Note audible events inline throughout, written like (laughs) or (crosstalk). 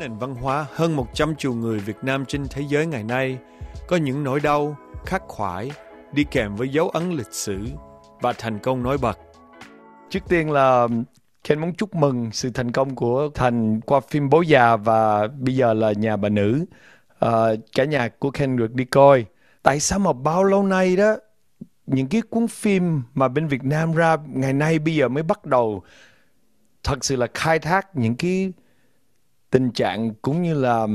nền văn hóa hơn 100 triệu người Việt Nam trên thế giới ngày nay có những nỗi đau, khắc khoải đi kèm với dấu ấn lịch sử và thành công nổi bật. Trước tiên là Ken muốn chúc mừng sự thành công của Thành qua phim Bố già và bây giờ là Nhà bà nữ. À, cả nhà của Ken được đi coi. Tại sao mà bao lâu nay đó những cái cuốn phim mà bên Việt Nam ra ngày nay bây giờ mới bắt đầu thật sự là khai thác những cái tình trạng cũng như là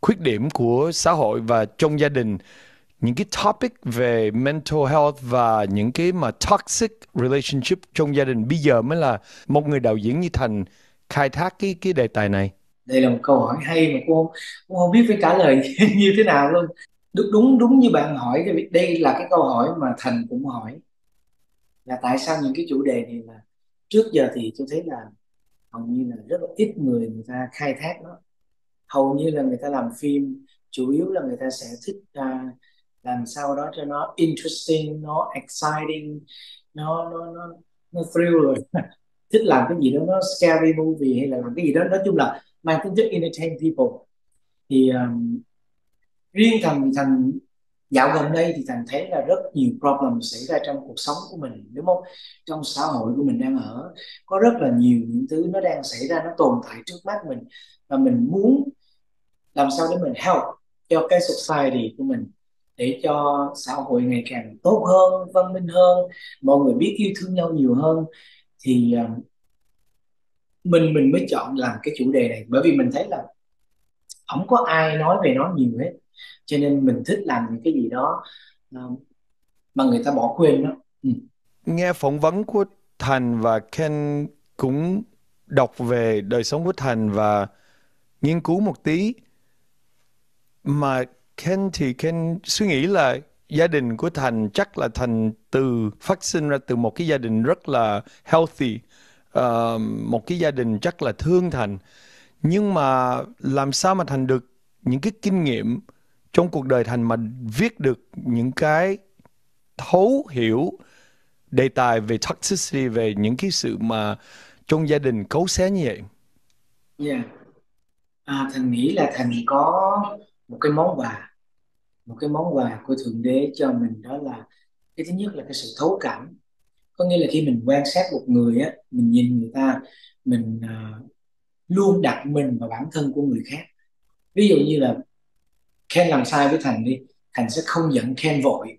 khuyết điểm của xã hội và trong gia đình. Những cái topic về mental health và những cái mà toxic relationship trong gia đình bây giờ mới là một người đạo diễn như thành khai thác cái cái đề tài này. Đây là một câu hỏi hay mà cô cũng không biết phải trả lời (laughs) như thế nào luôn. Đúng đúng đúng như bạn hỏi đây là cái câu hỏi mà thành cũng hỏi. Là tại sao những cái chủ đề này là trước giờ thì tôi thấy là hầu như là rất là ít người người ta khai thác nó. Hầu như là người ta làm phim chủ yếu là người ta sẽ thích uh, làm sao đó cho nó interesting nó exciting nó nó nó nó thrill rồi. (laughs) Thích làm cái gì đó nó scary movie hay là làm cái gì đó. Nói chung là mang tính chất entertain people. Thì um, riêng thành thành dạo gần đây thì thành thấy là rất nhiều problem xảy ra trong cuộc sống của mình, đúng không? Trong xã hội của mình đang ở, có rất là nhiều những thứ nó đang xảy ra, nó tồn tại trước mắt mình. Và mình muốn làm sao để mình help cho cái society của mình, để cho xã hội ngày càng tốt hơn, văn minh hơn, mọi người biết yêu thương nhau nhiều hơn. Thì à, mình mình mới chọn làm cái chủ đề này. Bởi vì mình thấy là không có ai nói về nó nhiều hết cho nên mình thích làm những cái gì đó uh, mà người ta bỏ quên đó ừ. nghe phỏng vấn của Thành và Ken cũng đọc về đời sống của Thành và nghiên cứu một tí mà Ken thì Ken suy nghĩ là gia đình của Thành chắc là Thành từ phát sinh ra từ một cái gia đình rất là healthy, uh, một cái gia đình chắc là thương Thành. Nhưng mà làm sao mà Thành được những cái kinh nghiệm trong cuộc đời Thành mà viết được những cái thấu hiểu đề tài về toxicity, về những cái sự mà trong gia đình cấu xé như vậy? Yeah. À, Thành nghĩ là Thành có một cái món quà một cái món quà của thượng đế cho mình đó là cái thứ nhất là cái sự thấu cảm có nghĩa là khi mình quan sát một người á mình nhìn người ta mình uh, luôn đặt mình vào bản thân của người khác ví dụ như là Ken làm sai với Thành đi Thành sẽ không giận Ken vội.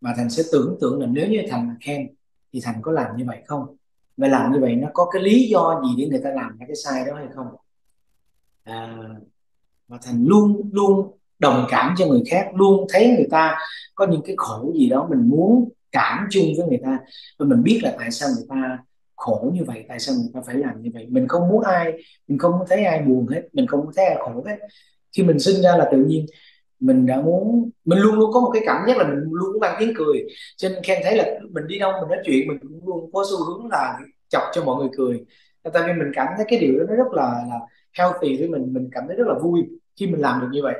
Mà Thành sẽ tưởng tượng là nếu như Thành là Ken thì Thành có làm như vậy không? Và làm như vậy nó có cái lý do gì để người ta làm cái sai đó hay không? À, và Thành luôn luôn đồng cảm cho người khác luôn thấy người ta có những cái khổ gì đó mình muốn cảm chung với người ta. Và mình biết là tại sao người ta khổ như vậy tại sao người ta phải làm như vậy. Mình không muốn ai mình không muốn thấy ai buồn hết mình không muốn thấy ai khổ hết khi mình sinh ra là tự nhiên, mình đã muốn, mình luôn luôn có một cái cảm giác là mình luôn muốn mang tiếng cười. Cho nên khen thấy là mình đi đâu mình nói chuyện, mình cũng luôn có xu hướng là chọc cho mọi người cười. Tại vì mình cảm thấy cái điều đó nó rất là là healthy, với mình mình cảm thấy rất là vui khi mình làm được như vậy.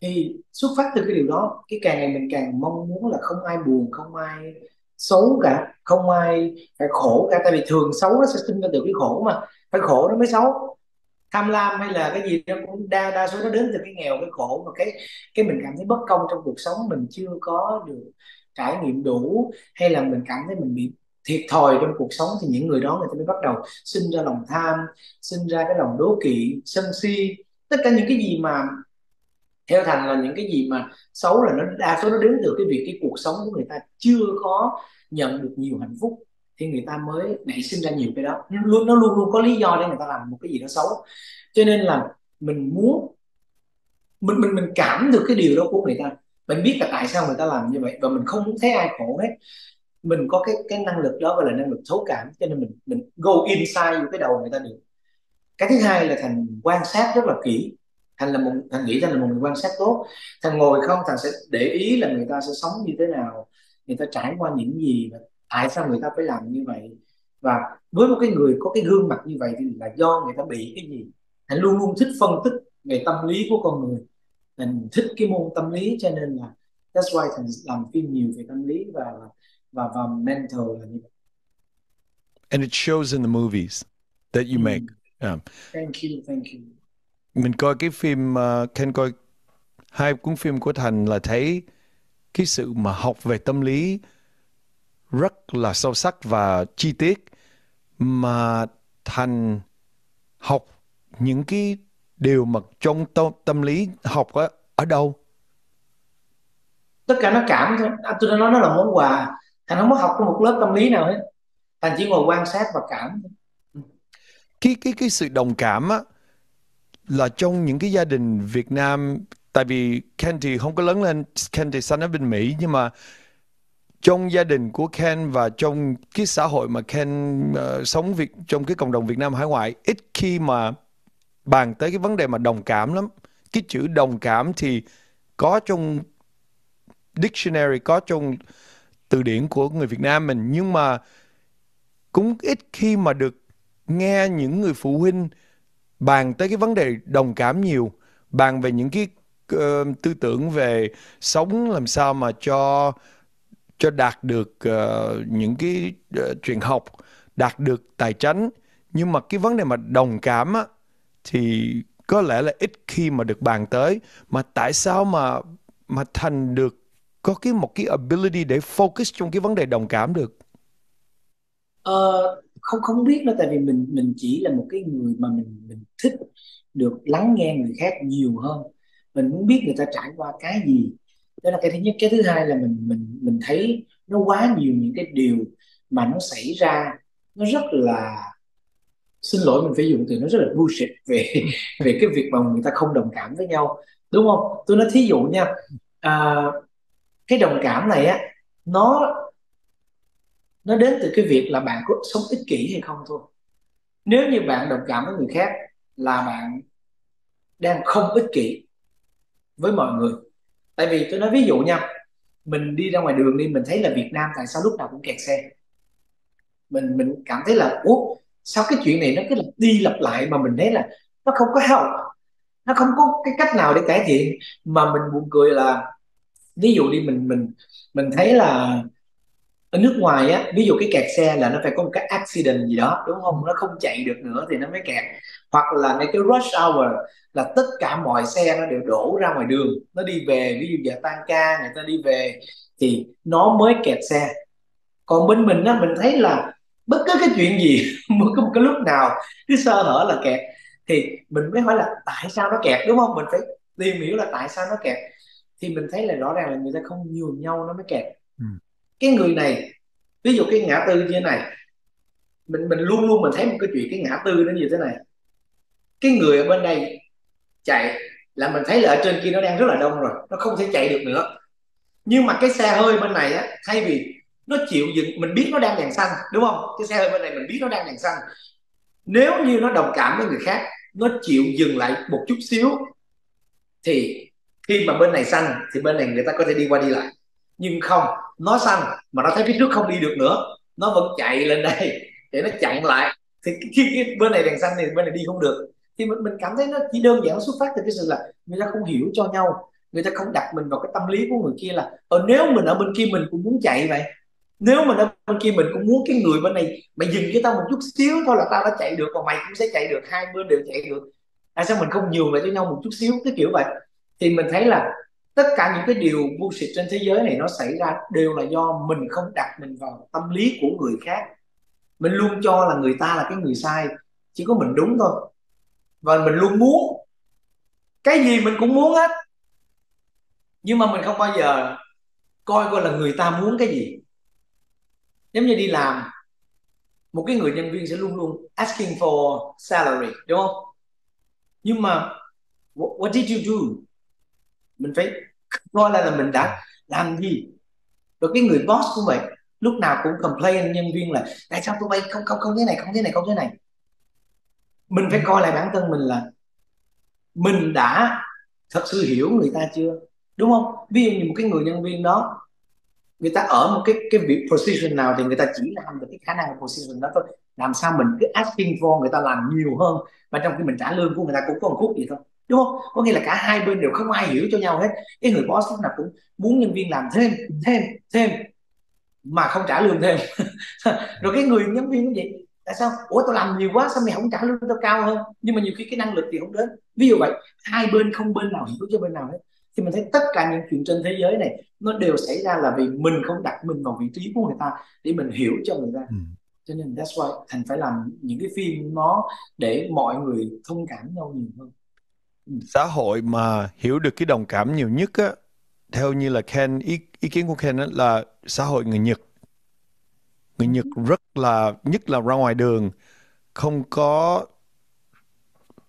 Thì xuất phát từ cái điều đó, cái càng ngày mình càng mong muốn là không ai buồn, không ai xấu cả, không ai phải khổ cả. Tại vì thường xấu nó sẽ sinh ra từ cái khổ mà, phải khổ nó mới xấu tham lam hay là cái gì nó cũng đa đa số nó đến từ cái nghèo, cái khổ và cái cái mình cảm thấy bất công trong cuộc sống, mình chưa có được trải nghiệm đủ hay là mình cảm thấy mình bị thiệt thòi trong cuộc sống thì những người đó người ta mới bắt đầu sinh ra lòng tham, sinh ra cái lòng đố kỵ, sân si. Tất cả những cái gì mà theo thành là những cái gì mà xấu là nó, đa số nó đến từ cái việc cái cuộc sống của người ta chưa có nhận được nhiều hạnh phúc thì người ta mới nảy sinh ra nhiều cái đó. Luôn, nó luôn luôn có lý do để người ta làm một cái gì đó xấu. Cho nên là mình muốn, mình mình mình cảm được cái điều đó của người ta. Mình biết là tại sao người ta làm như vậy và mình không muốn thấy ai khổ hết. Mình có cái cái năng lực đó gọi là năng lực thấu cảm, cho nên mình mình go inside vô cái đầu người ta được. Cái thứ hai là thành quan sát rất là kỹ. Thành là một, thành nghĩ thành là một người quan sát tốt. Thành ngồi không, thành sẽ để ý là người ta sẽ sống như thế nào. Người ta trải qua những gì và tại sao người ta phải làm như vậy? Và với một cái người có cái gương mặt như vậy thì là do người ta bị cái gì? Thành luôn luôn thích phân tích về tâm lý của con người. Thành thích cái môn tâm lý cho nên là that's why thành làm phim nhiều về tâm lý và và và mental là như vậy. And it shows in the movies that you make. Mm. yeah. thank you thank you. Mình coi cái phim uh, Ken coi hai cuốn phim của Thành là thấy cái sự mà học về tâm lý rất là sâu sắc và chi tiết mà Thành học những cái điều mà trong tâm, tâm lý học á, ở đâu? Tất cả nó cảm thôi. À, tôi đã nói nó là món quà. Thành không có học có một lớp tâm lý nào hết. Thành chỉ ngồi quan sát và cảm. Cái cái cái sự đồng cảm á là trong những cái gia đình Việt Nam tại vì thì không có lớn lên thì sinh ở bên Mỹ nhưng mà trong gia đình của Ken và trong cái xã hội mà Ken uh, sống Việt trong cái cộng đồng Việt Nam hải ngoại ít khi mà bàn tới cái vấn đề mà đồng cảm lắm. Cái chữ đồng cảm thì có trong dictionary có trong từ điển của người Việt Nam mình nhưng mà cũng ít khi mà được nghe những người phụ huynh bàn tới cái vấn đề đồng cảm nhiều bàn về những cái uh, tư tưởng về sống làm sao mà cho cho đạt được uh, những cái ờ, uh, truyền học đạt được tài chánh. Nhưng mà cái vấn đề mà đồng cảm á thì có lẽ là ít khi mà được bàn tới. Mà tại sao mà mà thành được có cái một cái ability để focus trong cái vấn đề đồng cảm được? Ờ, không không biết nữa. Tại vì mình mình chỉ là một cái người mà mình mình thích được lắng nghe người khác nhiều hơn. Mình muốn biết người ta trải qua cái gì đó là cái thứ nhất. Cái thứ hai là mình mình mình thấy nó quá nhiều những cái điều mà nó xảy ra. Nó rất là xin lỗi mình phải dùng từ nó rất là bullshit về (laughs) về cái việc mà người ta không đồng cảm với nhau. Đúng không? Tôi nói thí dụ nha à, cái đồng cảm này á nó nó đến từ cái việc là bạn có sống ích kỷ hay không thôi. Nếu như bạn đồng cảm với người khác là bạn đang không ích kỷ với mọi người tại vì tôi nói ví dụ nha, mình đi ra ngoài đường đi, mình thấy là Việt Nam tại sao lúc nào cũng kẹt xe. Mình mình cảm thấy là, ủa, sao cái chuyện này nó cứ lặp đi lặp lại mà mình thấy là nó không có help, nó không có cái cách nào để cải thiện? Mà mình buồn cười là, ví dụ đi, mình mình mình thấy là ở nước ngoài á, ví dụ cái kẹt xe là nó phải có một cái accident gì đó, đúng không? Nó không chạy được nữa thì nó mới kẹt hoặc là ngay cái rush hour là tất cả mọi xe nó đều đổ ra ngoài đường. Nó đi về ví dụ giờ tan ca người ta đi về thì nó mới kẹt xe. Còn bên mình á mình thấy là bất cứ cái chuyện gì (laughs) một cái, một cái lúc nào cứ sơ hở là kẹt. Thì mình mới hỏi là tại sao nó kẹt đúng không? Mình phải tìm hiểu là tại sao nó kẹt. Thì mình thấy là rõ ràng là người ta không nhường nhau nó mới kẹt. Ừ. cái người này ví dụ cái ngã tư như thế này mình mình luôn luôn mình thấy một cái chuyện cái ngã tư nó như thế này cái người ở bên đây chạy là mình thấy là ở trên kia nó đang rất là đông rồi, nó không thể chạy được nữa. Nhưng mà cái xe hơi bên này á, thay vì nó chịu dừng, mình biết nó đang đèn xanh, đúng không? Cái xe hơi bên này mình biết nó đang đèn xanh. Nếu như nó đồng cảm với người khác, nó chịu dừng lại một chút xíu, thì khi mà bên này xanh, thì bên này người ta có thể đi qua đi lại. Nhưng không, nó xanh mà nó thấy phía trước không đi được nữa, nó vẫn chạy lên đây để nó chặn lại. Thì khi cái bên này đèn xanh thì bên này đi không được thì mình, mình cảm thấy nó chỉ đơn giản xuất phát từ cái sự là người ta không hiểu cho nhau. Người ta không đặt mình vào cái tâm lý của người kia là ở ờ, nếu mình ở bên kia mình cũng muốn chạy vậy. Nếu mình ở bên kia mình cũng muốn cái người bên này mày dừng cho tao một chút xíu thôi là tao đã chạy được còn mày cũng sẽ chạy được hai bên đều chạy được. Tại sao mình không nhường lại cho nhau một chút xíu cái kiểu vậy? Thì mình thấy là tất cả những cái điều bullshit trên thế giới này nó xảy ra đều là do mình không đặt mình vào tâm lý của người khác. Mình luôn cho là người ta là cái người sai chỉ có mình đúng thôi và mình luôn muốn. Cái gì mình cũng muốn hết. Nhưng mà mình không bao giờ coi coi là người ta muốn cái gì. Giống như đi làm một cái người nhân viên sẽ luôn luôn asking for salary đúng không? Nhưng mà what, what did you do? Mình phải coi là, là mình đã làm gì. Rồi cái người boss cũng vậy. Lúc nào cũng complain nhân viên là tại sao tụi bay không không không thế này không thế này không thế này? Mình phải coi lại bản thân mình là mình đã thật sự hiểu người ta chưa? Đúng không? Ví dụ như một cái người nhân viên đó, người ta ở một cái cái việc position nào thì người ta chỉ làm được cái khả năng của position đó thôi. Làm sao mình cứ asking for người ta làm nhiều hơn và trong khi mình trả lương của người ta cũng có một khúc gì thôi. Đúng không? Có nghĩa là cả hai bên đều không ai hiểu cho nhau hết. Cái người boss lúc nào cũng muốn nhân viên làm thêm thêm thêm, mà không trả lương thêm. (laughs) Rồi cái người nhân viên cũng vậy tại sao? Ủa tao làm nhiều quá sao mày không trả lương tao cao hơn? Nhưng mà nhiều khi cái năng lực thì không đến. Ví dụ vậy hai bên không bên nào hiểu cho bên nào hết. Thì mình thấy tất cả những chuyện trên thế giới này nó đều xảy ra là vì mình không đặt mình vào vị trí của người ta để mình hiểu cho người ta. Ừ. cho nên that's why thành phải làm những cái phim nó để mọi người thông cảm nhau nhiều hơn. Ừ. xã hội mà hiểu được cái đồng cảm nhiều nhất á theo như là Ken ý, ý kiến của Ken á, là xã hội người Nhật người Nhật rất là nhất là ra ngoài đường không có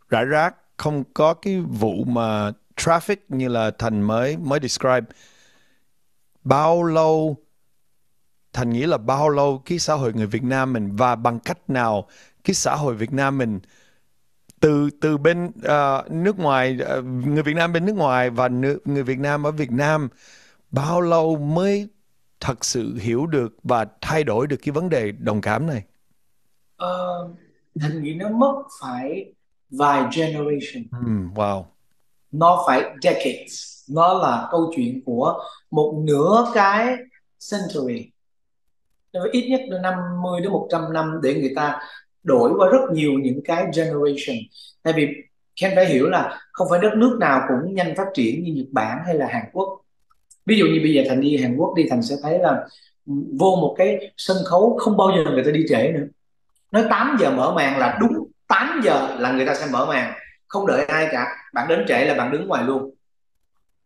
rải rác không có cái vụ mà traffic như là thành mới mới describe. Bao lâu thành nghĩ là bao lâu cái xã hội người Việt Nam mình và bằng cách nào cái xã hội Việt Nam mình từ từ bên uh, nước ngoài uh, người Việt Nam bên nước ngoài và nữ, người Việt Nam ở Việt Nam bao lâu mới thật sự hiểu được và thay đổi được cái vấn đề đồng cảm này? Uh, thành nghĩ nó mất phải vài generation. Mm, wow. Nó phải decades. Nó là câu chuyện của một nửa cái century. Ít nhất là 50 đến 100 năm để người ta đổi qua rất nhiều những cái generation. Tại vì Ken phải hiểu là không phải đất nước nào cũng nhanh phát triển như Nhật Bản hay là Hàn Quốc ví dụ như bây giờ thành đi Hàn Quốc đi thành sẽ thấy là vô một cái sân khấu không bao giờ người ta đi trễ nữa. Nói 8 giờ mở màn là đúng 8 giờ là người ta sẽ mở màn. Không đợi ai cả. Bạn đến trễ là bạn đứng ngoài luôn.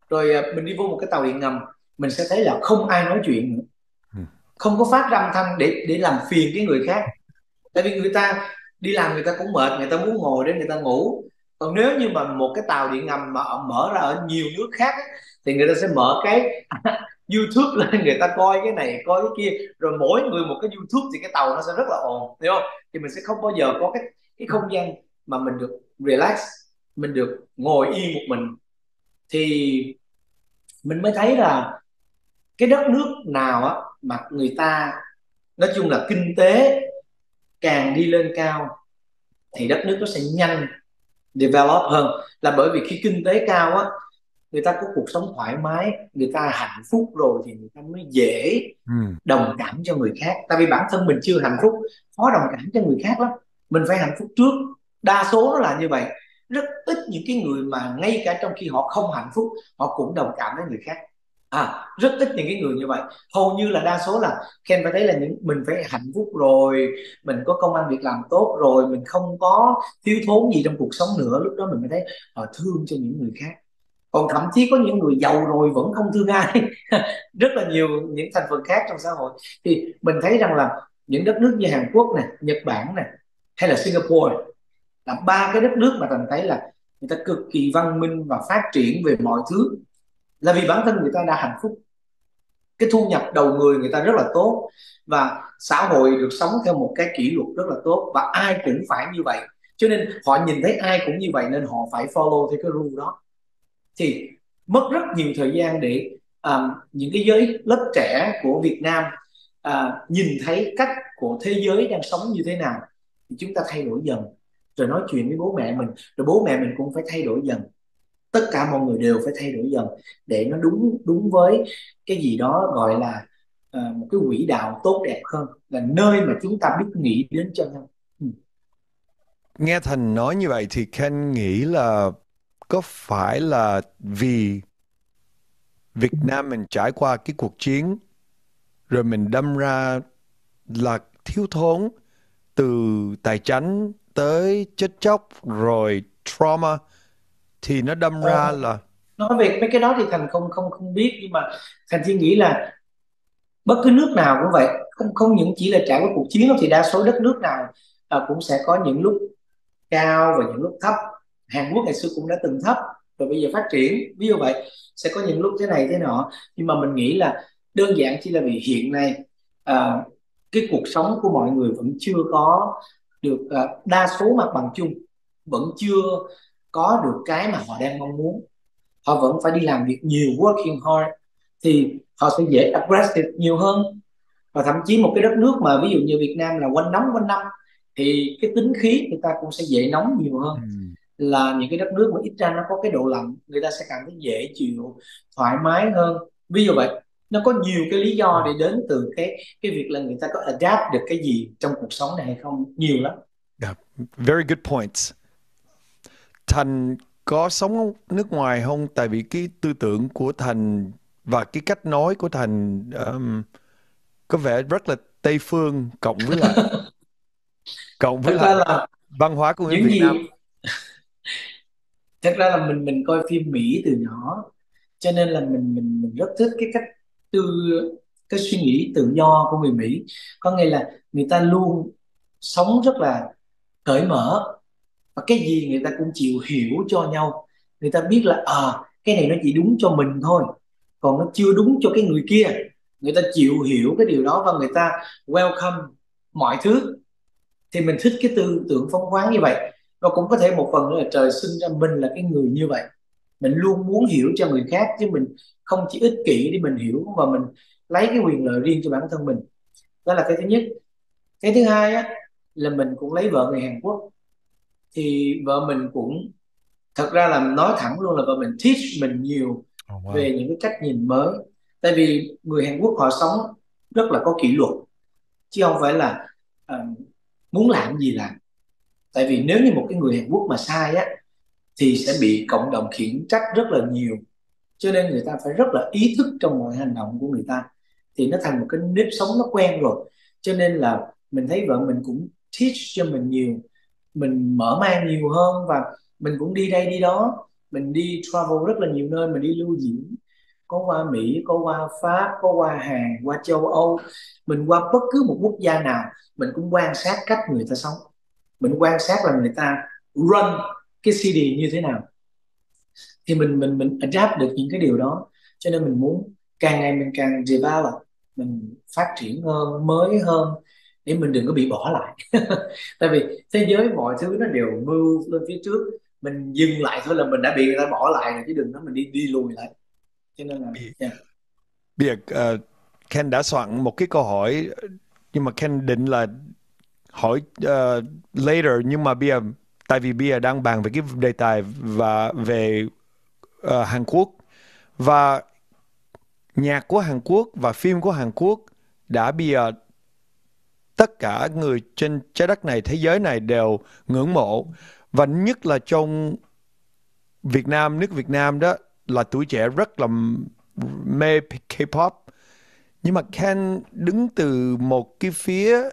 Rồi à, mình đi vô một cái tàu điện ngầm mình sẽ thấy là không ai nói chuyện nữa. Ừ. không có phát ra âm thanh để để làm phiền cái người khác. Tại vì người ta đi làm người ta cũng mệt người ta muốn ngồi để người ta ngủ. Còn nếu như mà một cái tàu điện ngầm mà mở ra ở nhiều nước khác thì người ta sẽ mở cái (laughs) YouTube lên, người ta coi cái này, coi cái kia, rồi mỗi người một cái YouTube thì cái tàu nó sẽ rất là ồn, hiểu không? Thì mình sẽ không bao giờ có cái cái không gian mà mình được relax, mình được ngồi yên một mình. Thì mình mới thấy là cái đất nước nào á mà người ta, nói chung là kinh tế càng đi lên cao thì đất nước nó sẽ nhanh develop hơn. Là bởi vì khi kinh tế cao á người ta có cuộc sống thoải mái người ta hạnh phúc rồi thì người ta mới dễ ừ. đồng cảm cho người khác. Tại vì bản thân mình chưa hạnh phúc khó đồng cảm cho người khác lắm. Mình phải hạnh phúc trước. Đa số nó là như vậy. Rất ít những cái người mà ngay cả trong khi họ không hạnh phúc họ cũng đồng cảm với người khác. À rất ít những cái người như vậy. Hầu như là đa số là Ken phải thấy là những mình phải hạnh phúc rồi mình có công ăn việc làm tốt rồi mình không có thiếu thốn gì trong cuộc sống nữa. Lúc đó mình mới thấy họ thương cho những người khác còn thậm chí có những người giàu rồi vẫn không thương ai. (laughs) Rất là nhiều những thành phần khác trong xã hội. Thì mình thấy rằng là những đất nước như Hàn Quốc này Nhật Bản này hay là Singapore, là ba cái đất nước mà thành thấy là người ta cực kỳ văn minh và phát triển về mọi thứ. Là vì bản thân người ta đã hạnh phúc. Cái thu nhập đầu người người ta rất là tốt và xã hội được sống theo một cái kỷ luật rất là tốt và ai cũng phải như vậy. Cho nên họ nhìn thấy ai cũng như vậy nên họ phải follow theo cái rule đó thì mất rất nhiều thời gian để um, những cái giới lớp trẻ của Việt Nam uh, nhìn thấy cách của thế giới đang sống như thế nào thì chúng ta thay đổi dần. Rồi nói chuyện với bố mẹ mình rồi bố mẹ mình cũng phải thay đổi dần. Tất cả mọi người đều phải thay đổi dần để nó đúng đúng với cái gì đó gọi là uh, một cái quỹ đạo tốt đẹp hơn là nơi mà chúng ta biết nghĩ đến cho nhau. Ừ. nghe thành nói như vậy thì Ken nghĩ là có phải là vì Việt Nam mình trải qua cái cuộc chiến rồi mình đâm ra là thiếu thốn từ tài chính tới chết chóc rồi trauma thì nó đâm ra ờ, là nói về mấy cái đó thì thành không không không biết nhưng mà thành chỉ nghĩ là bất cứ nước nào cũng vậy không không những chỉ là trải qua cuộc chiến thì đa số đất nước nào à, cũng sẽ có những lúc cao và những lúc thấp Hàn Quốc ngày xưa cũng đã từng thấp rồi bây giờ phát triển. Ví dụ vậy sẽ có những lúc thế này thế nọ. Nhưng mà mình nghĩ là đơn giản chỉ là vì hiện nay à, cái cuộc sống của mọi người vẫn chưa có được à, đa số mặt bằng chung vẫn chưa có được cái mà họ đang mong muốn. Họ vẫn phải đi làm việc nhiều working hard thì họ sẽ dễ aggressive nhiều hơn. Và thậm chí một cái đất nước mà ví dụ như Việt Nam là quanh nóng quanh năm thì cái tính khí người ta cũng sẽ dễ nóng nhiều hơn. Ừ là những cái đất nước mà ít ra nó có cái độ lạnh người ta sẽ cảm thấy dễ chịu thoải mái hơn ví dụ vậy nó có nhiều cái lý do để đến từ cái cái việc là người ta có adapt được cái gì trong cuộc sống này hay không nhiều lắm Yeah, very good points. Thành có sống nước ngoài không? Tại vì cái tư tưởng của Thành và cái cách nói của Thành um, có vẻ rất là Tây phương cộng với lại (laughs) cộng với lại là văn hóa của người những Việt gì Nam thật ra là mình mình coi phim Mỹ từ nhỏ, cho nên là mình mình mình rất thích cái cách tư, cái suy nghĩ tự do của người Mỹ. Có nghĩa là người ta luôn sống rất là cởi mở, và cái gì người ta cũng chịu hiểu cho nhau. Người ta biết là à cái này nó chỉ đúng cho mình thôi, còn nó chưa đúng cho cái người kia. Người ta chịu hiểu cái điều đó và người ta welcome mọi thứ. Thì mình thích cái tư tưởng phóng khoáng như vậy và cũng có thể một phần nữa là trời sinh ra mình là cái người như vậy. Mình luôn muốn hiểu cho người khác chứ mình không chỉ ích kỷ để mình hiểu mà mình lấy cái quyền lợi riêng cho bản thân mình. Đó là cái thứ nhất. Cái thứ hai á là mình cũng lấy vợ người Hàn Quốc. Thì vợ mình cũng thật ra là nói thẳng luôn là vợ mình teach mình nhiều Oh, wow. về những cái cách nhìn mới. Tại vì người Hàn Quốc họ sống rất là có kỷ luật chứ không phải là ờ, muốn làm gì làm tại vì nếu như một cái người Hàn Quốc mà sai á, thì sẽ bị cộng đồng khiển trách rất là nhiều. Cho nên người ta phải rất là ý thức trong mọi hành động của người ta. Thì nó thành một cái nếp sống nó quen rồi. Cho nên là mình thấy vợ mình cũng teach cho mình nhiều. Mình mở mang nhiều hơn và mình cũng đi đây đi đó. Mình đi travel rất là nhiều nơi, mình đi lưu diễn. Có qua Mỹ, có qua Pháp, có qua Hàn, qua châu Âu. Mình qua bất cứ một quốc gia nào, mình cũng quan sát cách người ta sống mình quan sát là người ta run cái CD như thế nào. Thì mình mình mình adapt được những cái điều đó. Cho nên mình muốn càng ngày mình càng develop mình phát triển hơn mới hơn để mình đừng có bị bỏ lại. (laughs) Tại vì thế giới mọi thứ nó đều move lên phía trước. Mình dừng lại thôi là mình đã bị người ta bỏ lại rồi chứ đừng nói mình đi đi lùi lại. Cho nên là yeah. Giờ ờ, Ken đã soạn một cái câu hỏi nhưng mà Ken định là hỏi uh, later nhưng mà bây giờ tại vì bây giờ đang bàn về cái đề tài và về uh, Hàn Quốc. Và nhạc của Hàn Quốc và phim của Hàn Quốc đã bây giờ tất cả người trên trái đất này thế giới này đều ngưỡng mộ. Và nhất là trong Việt Nam nước Việt Nam đó là tuổi trẻ rất là mê K-pop. Nhưng mà Ken đứng từ một cái phía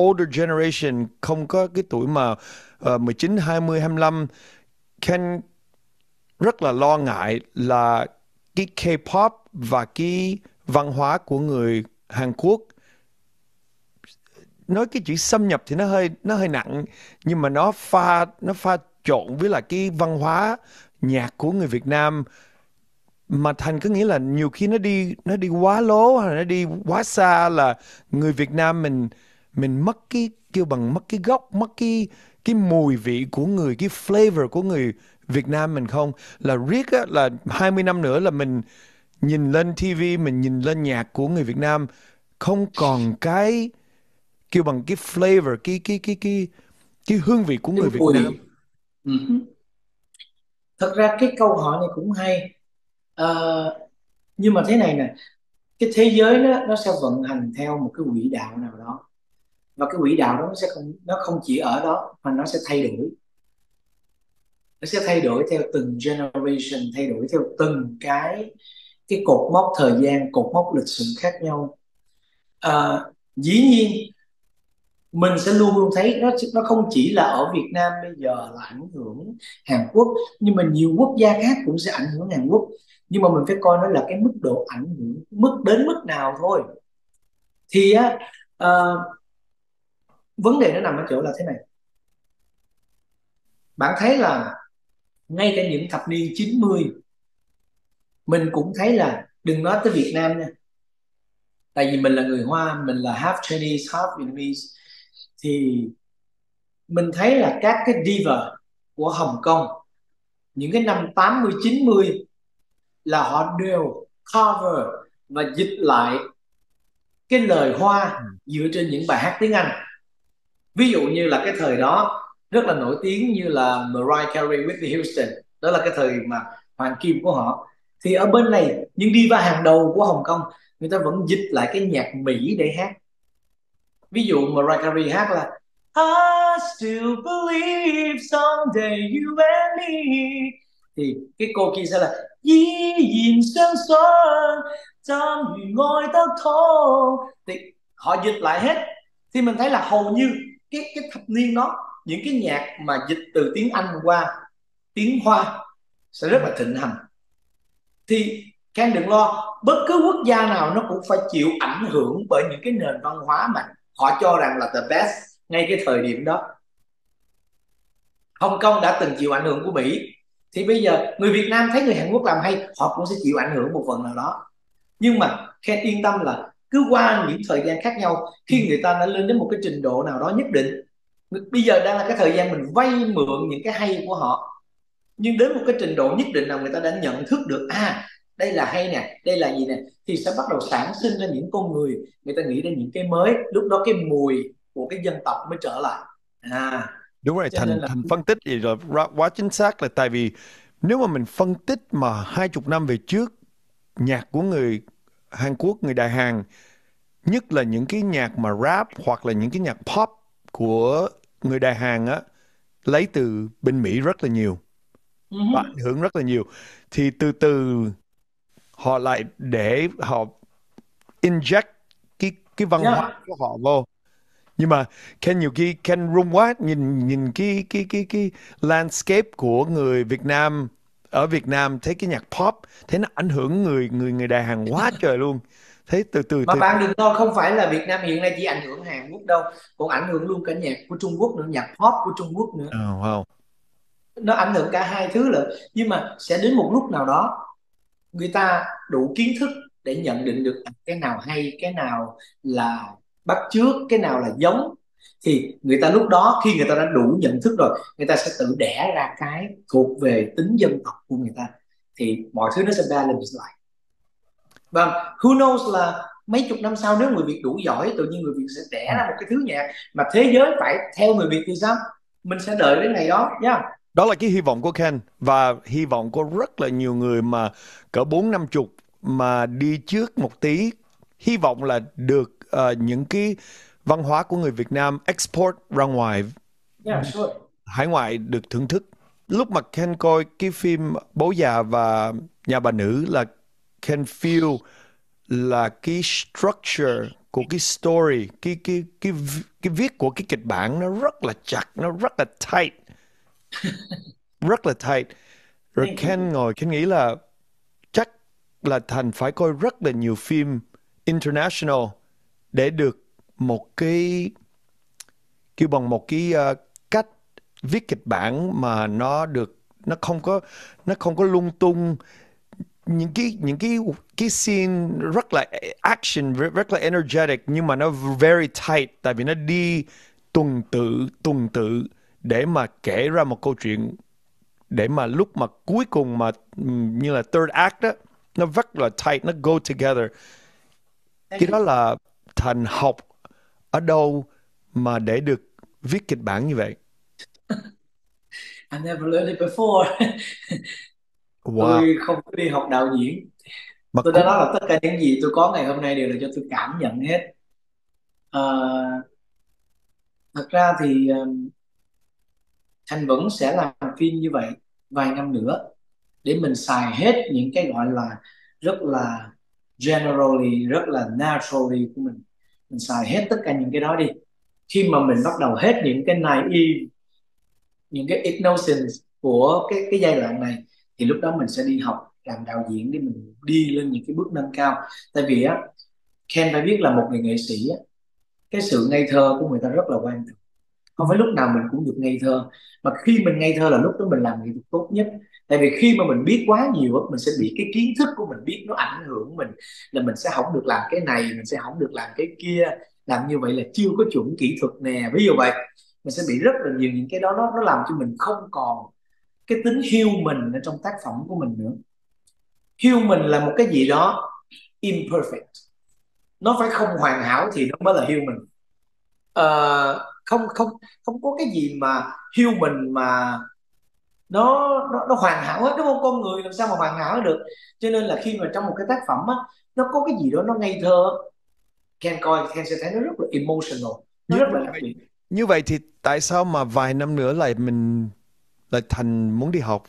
older generation không có cái tuổi mà uh, 19, 20, 25 Ken rất là lo ngại là cái K-pop và cái văn hóa của người Hàn Quốc nói cái chữ xâm nhập thì nó hơi nó hơi nặng nhưng mà nó pha nó pha trộn với lại cái văn hóa nhạc của người Việt Nam. Mà thành có nghĩa là nhiều khi nó đi nó đi quá lố hay là nó đi quá xa là người Việt Nam mình mình mất cái kêu bằng mất cái gốc mất cái cái mùi vị của người cái flavor của người Việt Nam mình không? Là riết á, là 20 năm nữa là mình nhìn lên TV mình nhìn lên nhạc của người Việt Nam không còn cái kêu bằng cái flavor cái cái cái cái cái hương vị của người Việt Nam. Ừ. thật ra cái câu hỏi này cũng hay. Ờ, nhưng mà thế này nè cái thế giới nó nó sẽ vận hành theo một cái quỹ đạo nào đó và cái quỹ đạo đó nó sẽ không nó không chỉ ở đó mà nó sẽ thay đổi. Nó sẽ thay đổi theo từng generation thay đổi theo từng cái cái cột mốc thời gian cột mốc lịch sử khác nhau. À, dĩ nhiên mình sẽ luôn luôn thấy nó nó không chỉ là ở Việt Nam bây giờ là ảnh hưởng Hàn Quốc nhưng mà nhiều quốc gia khác cũng sẽ ảnh hưởng Hàn Quốc. Nhưng mà mình phải coi nó là cái mức độ ảnh hưởng mức đến mức nào thôi. Thì á uh, vấn đề nó nằm ở chỗ là thế này. Bạn thấy là ngay cả những thập niên 90 mình cũng thấy là đừng nói tới Việt Nam nha. Tại vì mình là người Hoa mình là half Chinese half Vietnamese. Thì mình thấy là các cái diva của Hồng Kông những cái năm 80 90 là họ đều cover và dịch lại cái lời Hoa dựa trên những bài hát tiếng Anh ví dụ như là cái thời đó rất là nổi tiếng như là Mariah Carey, Whitney Houston. Đó là cái thời mà hoàng kim của họ. Thì ở bên này những diva hàng đầu của Hồng Kông người ta vẫn dịch lại cái nhạc Mỹ để hát. Ví dụ Mariah Carey hát là I still believe someday you and me. Thì cái cô kia sẽ là dĩ nhiên sáng xuân trong ngôi tóc thôn thì họ dịch lại hết. Thì mình thấy là hầu như cái cái thập niên đó, những cái nhạc mà dịch từ tiếng Anh qua tiếng Hoa sẽ rất là thịnh hành. Thì Ken đừng lo, bất cứ quốc gia nào nó cũng phải chịu ảnh hưởng bởi những cái nền văn hóa mà họ cho rằng là the best ngay cái thời điểm đó. Hồng Kông đã từng chịu ảnh hưởng của Mỹ. Thì bây giờ người Việt Nam thấy người Hàn Quốc làm hay, họ cũng sẽ chịu ảnh hưởng một phần nào đó. Nhưng mà Ken yên tâm là cứ qua những thời gian khác nhau khi người ta đã lên đến một cái trình độ nào đó nhất định bây giờ đang là cái thời gian mình vay mượn những cái hay của họ. Nhưng đến một cái trình độ nhất định nào người ta đã nhận thức được à đây là hay nè đây là gì nè thì sẽ bắt đầu sản sinh ra những con người người ta nghĩ đến những cái mới. Lúc đó cái mùi của cái dân tộc mới trở lại. À đúng rồi thành là... thành phân tích gì rồi quá chính xác là tại vì nếu mà mình phân tích mà hai chục năm về trước nhạc của người Hàn Quốc người Đại Hàn nhất là những cái nhạc mà rap hoặc là những cái nhạc pop của người Đại Hàn á lấy từ bên Mỹ rất là nhiều uh-huh. và ảnh hưởng rất là nhiều thì từ từ họ lại để họ inject cái cái văn yeah. hóa của họ vô nhưng mà Ken nhiều khi Ken rung quá nhìn nhìn cái cái cái cái landscape của người Việt Nam ở Việt Nam thấy cái nhạc pop thấy nó ảnh hưởng người người người Đài Hàn quá trời luôn. Thấy từ từ mà từ... bạn đừng lo không phải là Việt Nam hiện nay chỉ ảnh hưởng Hàn Quốc đâu còn ảnh hưởng luôn cả nhạc của Trung Quốc nữa nhạc pop của Trung Quốc nữa. Oh, wow. nó ảnh hưởng cả hai thứ lận. Nhưng mà sẽ đến một lúc nào đó người ta đủ kiến thức để nhận định được cái nào hay cái nào là bắt chước cái nào là giống thì người ta lúc đó khi người ta đã đủ nhận thức rồi người ta sẽ tự đẻ ra cái thuộc về tính dân tộc của người ta. Thì mọi thứ nó sẽ balance lại. Và who knows là mấy chục năm sau nếu người Việt đủ giỏi tự nhiên người Việt sẽ đẻ ra một cái thứ nhạc mà thế giới phải theo người Việt thì sao? Mình sẽ đợi đến ngày đó nhá. Yeah. đó là cái hy vọng của Ken và hy vọng của rất là nhiều người mà cỡ bốn năm chục mà đi trước một tí. Hy vọng là được uh, những cái văn hóa của người Việt Nam export ra ngoài yeah, sure. hải ngoại được thưởng thức. Lúc mà Ken coi cái phim bố già và nhà bà nữ là Ken feel là cái structure của cái story cái cái cái cái viết của cái kịch bản nó rất là chặt nó rất là tight. (laughs) Rất là tight. Rồi Ken ngồi Ken nghĩ là chắc là thành phải coi rất là nhiều phim international để được một cái kêu bằng một cái uh, cách viết kịch bản mà nó được nó không có nó không có lung tung. Những cái những cái cái scene rất là action rất là energetic nhưng mà nó very tight tại vì nó đi tuần tự tuần tự để mà kể ra một câu chuyện để mà lúc mà cuối cùng mà như là third act đó nó rất là tight nó go together. Cái đó là thành học ở đâu mà để được viết kịch bản như vậy? (laughs) I never learned it before. (laughs) wow. Tôi không có đi học đạo diễn. Mà tôi cũng... đã nói là tất cả những gì tôi có ngày hôm nay đều là do tôi cảm nhận hết. À, thật ra thì Thành vẫn sẽ làm phim như vậy vài năm nữa để mình xài hết những cái gọi là rất là generally rất là naturally của mình mình xài hết tất cả những cái đó đi. Khi mà mình bắt đầu hết những cái naive những cái ignorance của cái cái giai đoạn này thì lúc đó mình sẽ đi học làm đạo diễn để mình đi lên những cái bước nâng cao. Tại vì á Ken phải biết là một người nghệ sĩ á, cái sự ngây thơ của người ta rất là quan trọng không phải lúc nào mình cũng được ngây thơ? Mà khi mình ngây thơ là lúc đó mình làm nghệ thuật tốt nhất. Tại vì khi mà mình biết quá nhiều mình sẽ bị cái kiến thức của mình biết nó ảnh hưởng mình là mình sẽ không được làm cái này mình sẽ không được làm cái kia. Làm như vậy là chưa có chuẩn kỹ thuật nè. Ví dụ vậy mình sẽ bị rất là nhiều những cái đó nó nó làm cho mình không còn cái tính human ở trong tác phẩm của mình nữa. Human là một cái gì đó imperfect. Nó phải không hoàn hảo thì nó mới là human uh, ờ, không không không có cái gì mà human mà nó nó nó hoàn hảo hết. Đúng không? Con người làm sao mà hoàn hảo được? Cho nên là khi mà trong một cái tác phẩm á nó có cái gì đó nó ngây thơ Ken coi Ken sẽ thấy nó rất là emotional nó như rất là vậy, như vậy thì tại sao mà vài năm nữa lại mình lại thành muốn đi học?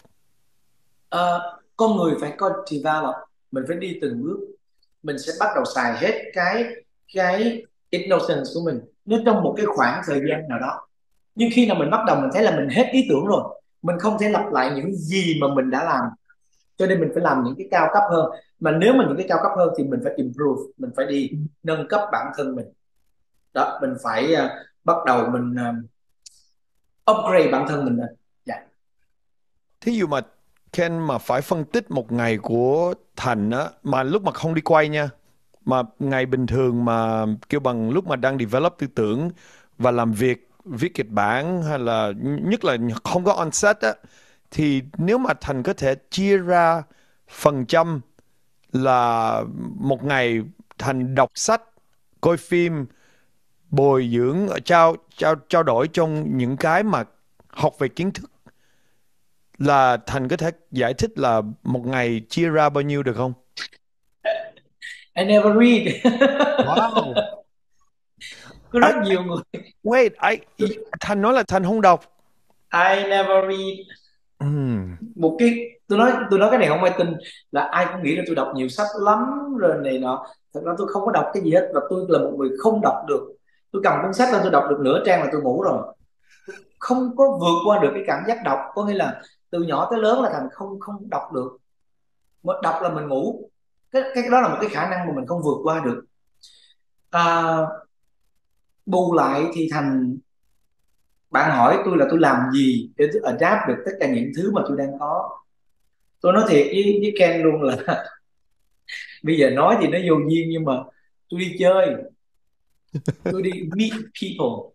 Ờ, con người phải có develop mình phải đi từng bước. Mình sẽ bắt đầu xài hết cái cái innocence của mình nó trong một cái khoảng thời gian nào đó. Nhưng khi nào mình bắt đầu mình thấy là mình hết ý tưởng rồi mình không thể lặp lại những gì mà mình đã làm. Cho nên mình phải làm những cái cao cấp hơn. Mà nếu mà những cái cao cấp hơn thì mình phải improve mình phải đi nâng cấp bản thân mình. Đó mình phải uh, bắt đầu mình uh, upgrade bản thân mình lên. Yeah. thí dụ mà Ken mà phải phân tích một ngày của Thành á mà lúc mà không đi quay nha mà ngày bình thường mà kêu bằng lúc mà đang develop tư tưởng và làm việc viết kịch bản hay là nhất là không có on set á thì nếu mà Thành có thể chia ra phần trăm là một ngày Thành đọc sách, coi phim, bồi dưỡng, trao trao trao đổi trong những cái mà học về kiến thức là Thành có thể giải thích là một ngày chia ra bao nhiêu được không? I never read. Wow. (laughs) có rất I, nhiều người. Wait, I, Thành nói là Thành không đọc. I never read. Ừm. một cái tôi nói tôi nói cái này không ai tin là ai cũng nghĩ là tôi đọc nhiều sách lắm rồi này nọ. Thật ra tôi không có đọc cái gì hết và tôi là một người không đọc được. Tôi cầm cuốn sách lên tôi đọc được nửa trang là tôi ngủ rồi. Không có vượt qua được cái cảm giác đọc có nghĩa là từ nhỏ tới lớn là thành không không đọc được. Mà đọc là mình ngủ cái cái đó là một cái khả năng mà mình không vượt qua được. À, bù lại thì thành bạn hỏi tôi là tôi làm gì để tôi adapt được tất cả những thứ mà tôi đang có. Tôi nói thiệt với, với Ken luôn là (laughs) bây giờ nói thì nó vô duyên nhưng mà tôi đi chơi. Tôi đi meet people.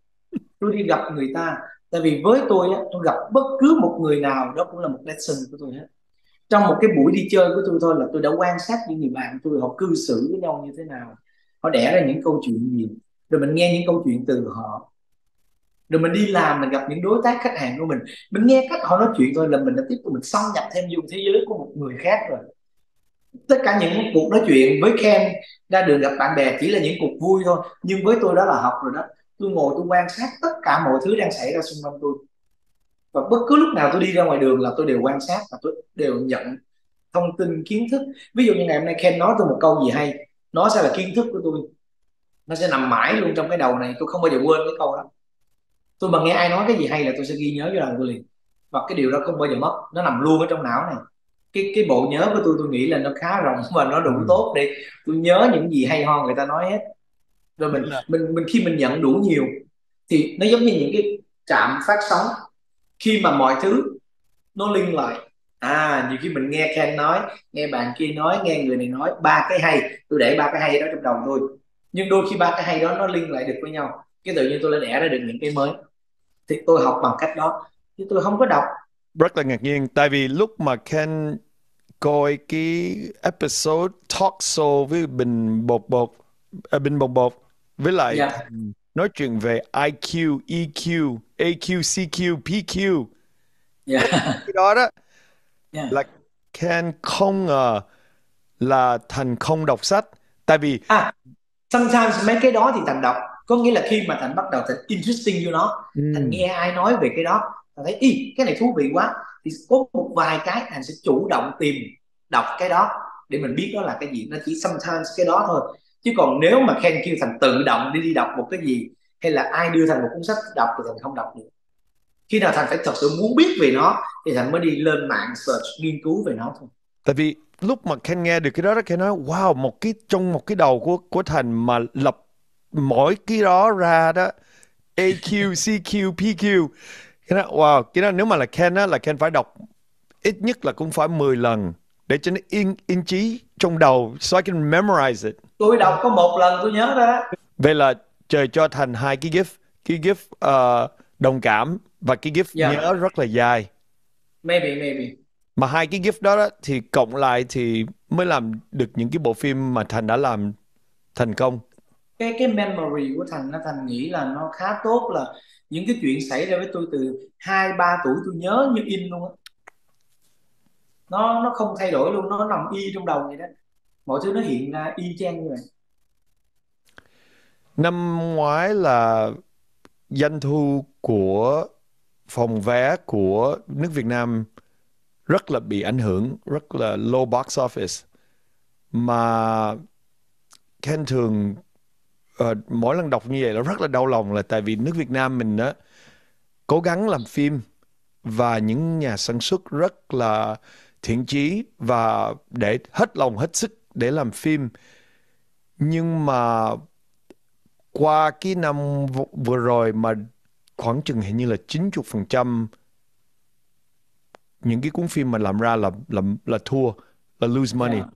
Tôi đi gặp người ta. Tại vì với tôi á, tôi gặp bất cứ một người nào đó cũng là một lesson của tôi hết trong một cái buổi đi chơi của tôi thôi là tôi đã quan sát những người bạn tôi, họ cư xử với nhau như thế nào. Họ đẻ ra những câu chuyện gì. Rồi mình nghe những câu chuyện từ họ. Rồi mình đi làm, mình gặp những đối tác khách hàng của mình. Mình nghe cách họ nói chuyện thôi là mình đã tiếp tục mình xâm nhập thêm vô thế giới của một người khác rồi. Tất cả những cuộc nói chuyện với Ken ra đường gặp bạn bè chỉ là những cuộc vui thôi. Nhưng với tôi đó là học rồi đó. Tôi ngồi, tôi quan sát tất cả mọi thứ đang xảy ra xung quanh tôi và bất cứ lúc nào tôi đi ra ngoài đường là tôi đều quan sát và tôi đều nhận thông tin kiến thức. Ví dụ như ngày hôm nay Ken nói tôi một câu gì hay nó sẽ là kiến thức của tôi. Nó sẽ nằm mãi luôn trong cái đầu này tôi không bao giờ quên cái câu đó. Tôi mà nghe ai nói cái gì hay là tôi sẽ ghi nhớ vô đầu tôi liền. Và cái điều đó không bao giờ mất nó nằm luôn ở trong não này. Cái cái bộ nhớ của tôi tôi nghĩ là nó khá rộng và nó đủ Ừ. tốt để tôi nhớ những gì hay ho người ta nói hết. Rồi mình mình mình khi mình nhận đủ nhiều thì nó giống như những cái trạm phát sóng khi mà mọi thứ nó liên lại. À nhiều khi mình nghe Ken nói nghe bạn kia nói nghe người này nói ba cái hay tôi để ba cái hay đó trong đầu tôi nhưng đôi khi ba cái hay đó nó liên lại được với nhau. Cái tự nhiên tôi lại đẻ ra được những cái mới. Thì tôi học bằng cách đó chứ tôi không có đọc. Rất là ngạc nhiên tại vì lúc mà Ken coi cái episode talk show với Bình Bột Bột à, Bình Bột Bột với lại dạ. Thành nói chuyện về IQ, EQ, AQ, CQ, PQ dạ cái đó đó dạ là Ken không ngờ là Thành không đọc sách. Tại vì à sometimes mấy cái đó thì thành đọc. Có nghĩa là khi mà thành bắt đầu thành interesting vô nó thành Ừm, nghe ai nói về cái đó thành thấy y cái này thú vị quá. Thì có một vài cái thành sẽ chủ động tìm đọc cái đó để mình biết đó là cái gì. Nó chỉ sometimes cái đó thôi chứ còn nếu mà Ken kêu thành tự động đi đi đọc một cái gì hay là ai đưa thành một cuốn sách đọc thì thành không đọc được. Khi nào thành phải thật sự muốn biết về nó thì thành mới đi lên mạng search nghiên cứu về nó thôi. Tại vì lúc mà Ken nghe được cái đó đó Ken nói wow một cái trong một cái đầu của của Thành mà lập mỗi cái đó ra đó AQ, CQ, PQ cái đó wow cái đó nếu mà là Ken á là Ken phải đọc ít nhất là cũng phải 10 lần để cho nó in in trí trong đầu so I can memorize it. Tôi đọc có một lần tôi nhớ đó. Vậy là trời cho Thành hai cái gift cái gift ờ, đồng cảm và cái gift dạ. nhớ rất là dài. Maybe maybe. Mà hai cái gift đó, đó thì cộng lại thì mới làm được những cái bộ phim mà Thành đã làm thành công. Cái cái memory của thành nó thành nghĩ là nó khá tốt là những cái chuyện xảy ra với tôi từ hai ba tuổi tôi nhớ như in luôn á nó nó không thay đổi luôn nó nằm y trong đầu vậy đó mọi thứ nó hiện ra y chang như vậy Năm ngoái là doanh thu của phòng vé của nước Việt Nam rất là bị ảnh hưởng, rất là low box office. Mà Ken thường uh, ờ, mỗi lần đọc như vậy là rất là đau lòng là tại vì nước Việt Nam mình á cố gắng làm phim và những nhà sản xuất rất là thiện chí và để hết lòng hết sức để làm phim nhưng mà qua cái năm vừa rồi mà khoảng chừng hình như là 90% những cái cuốn phim mà làm ra là là là thua là lose money yeah.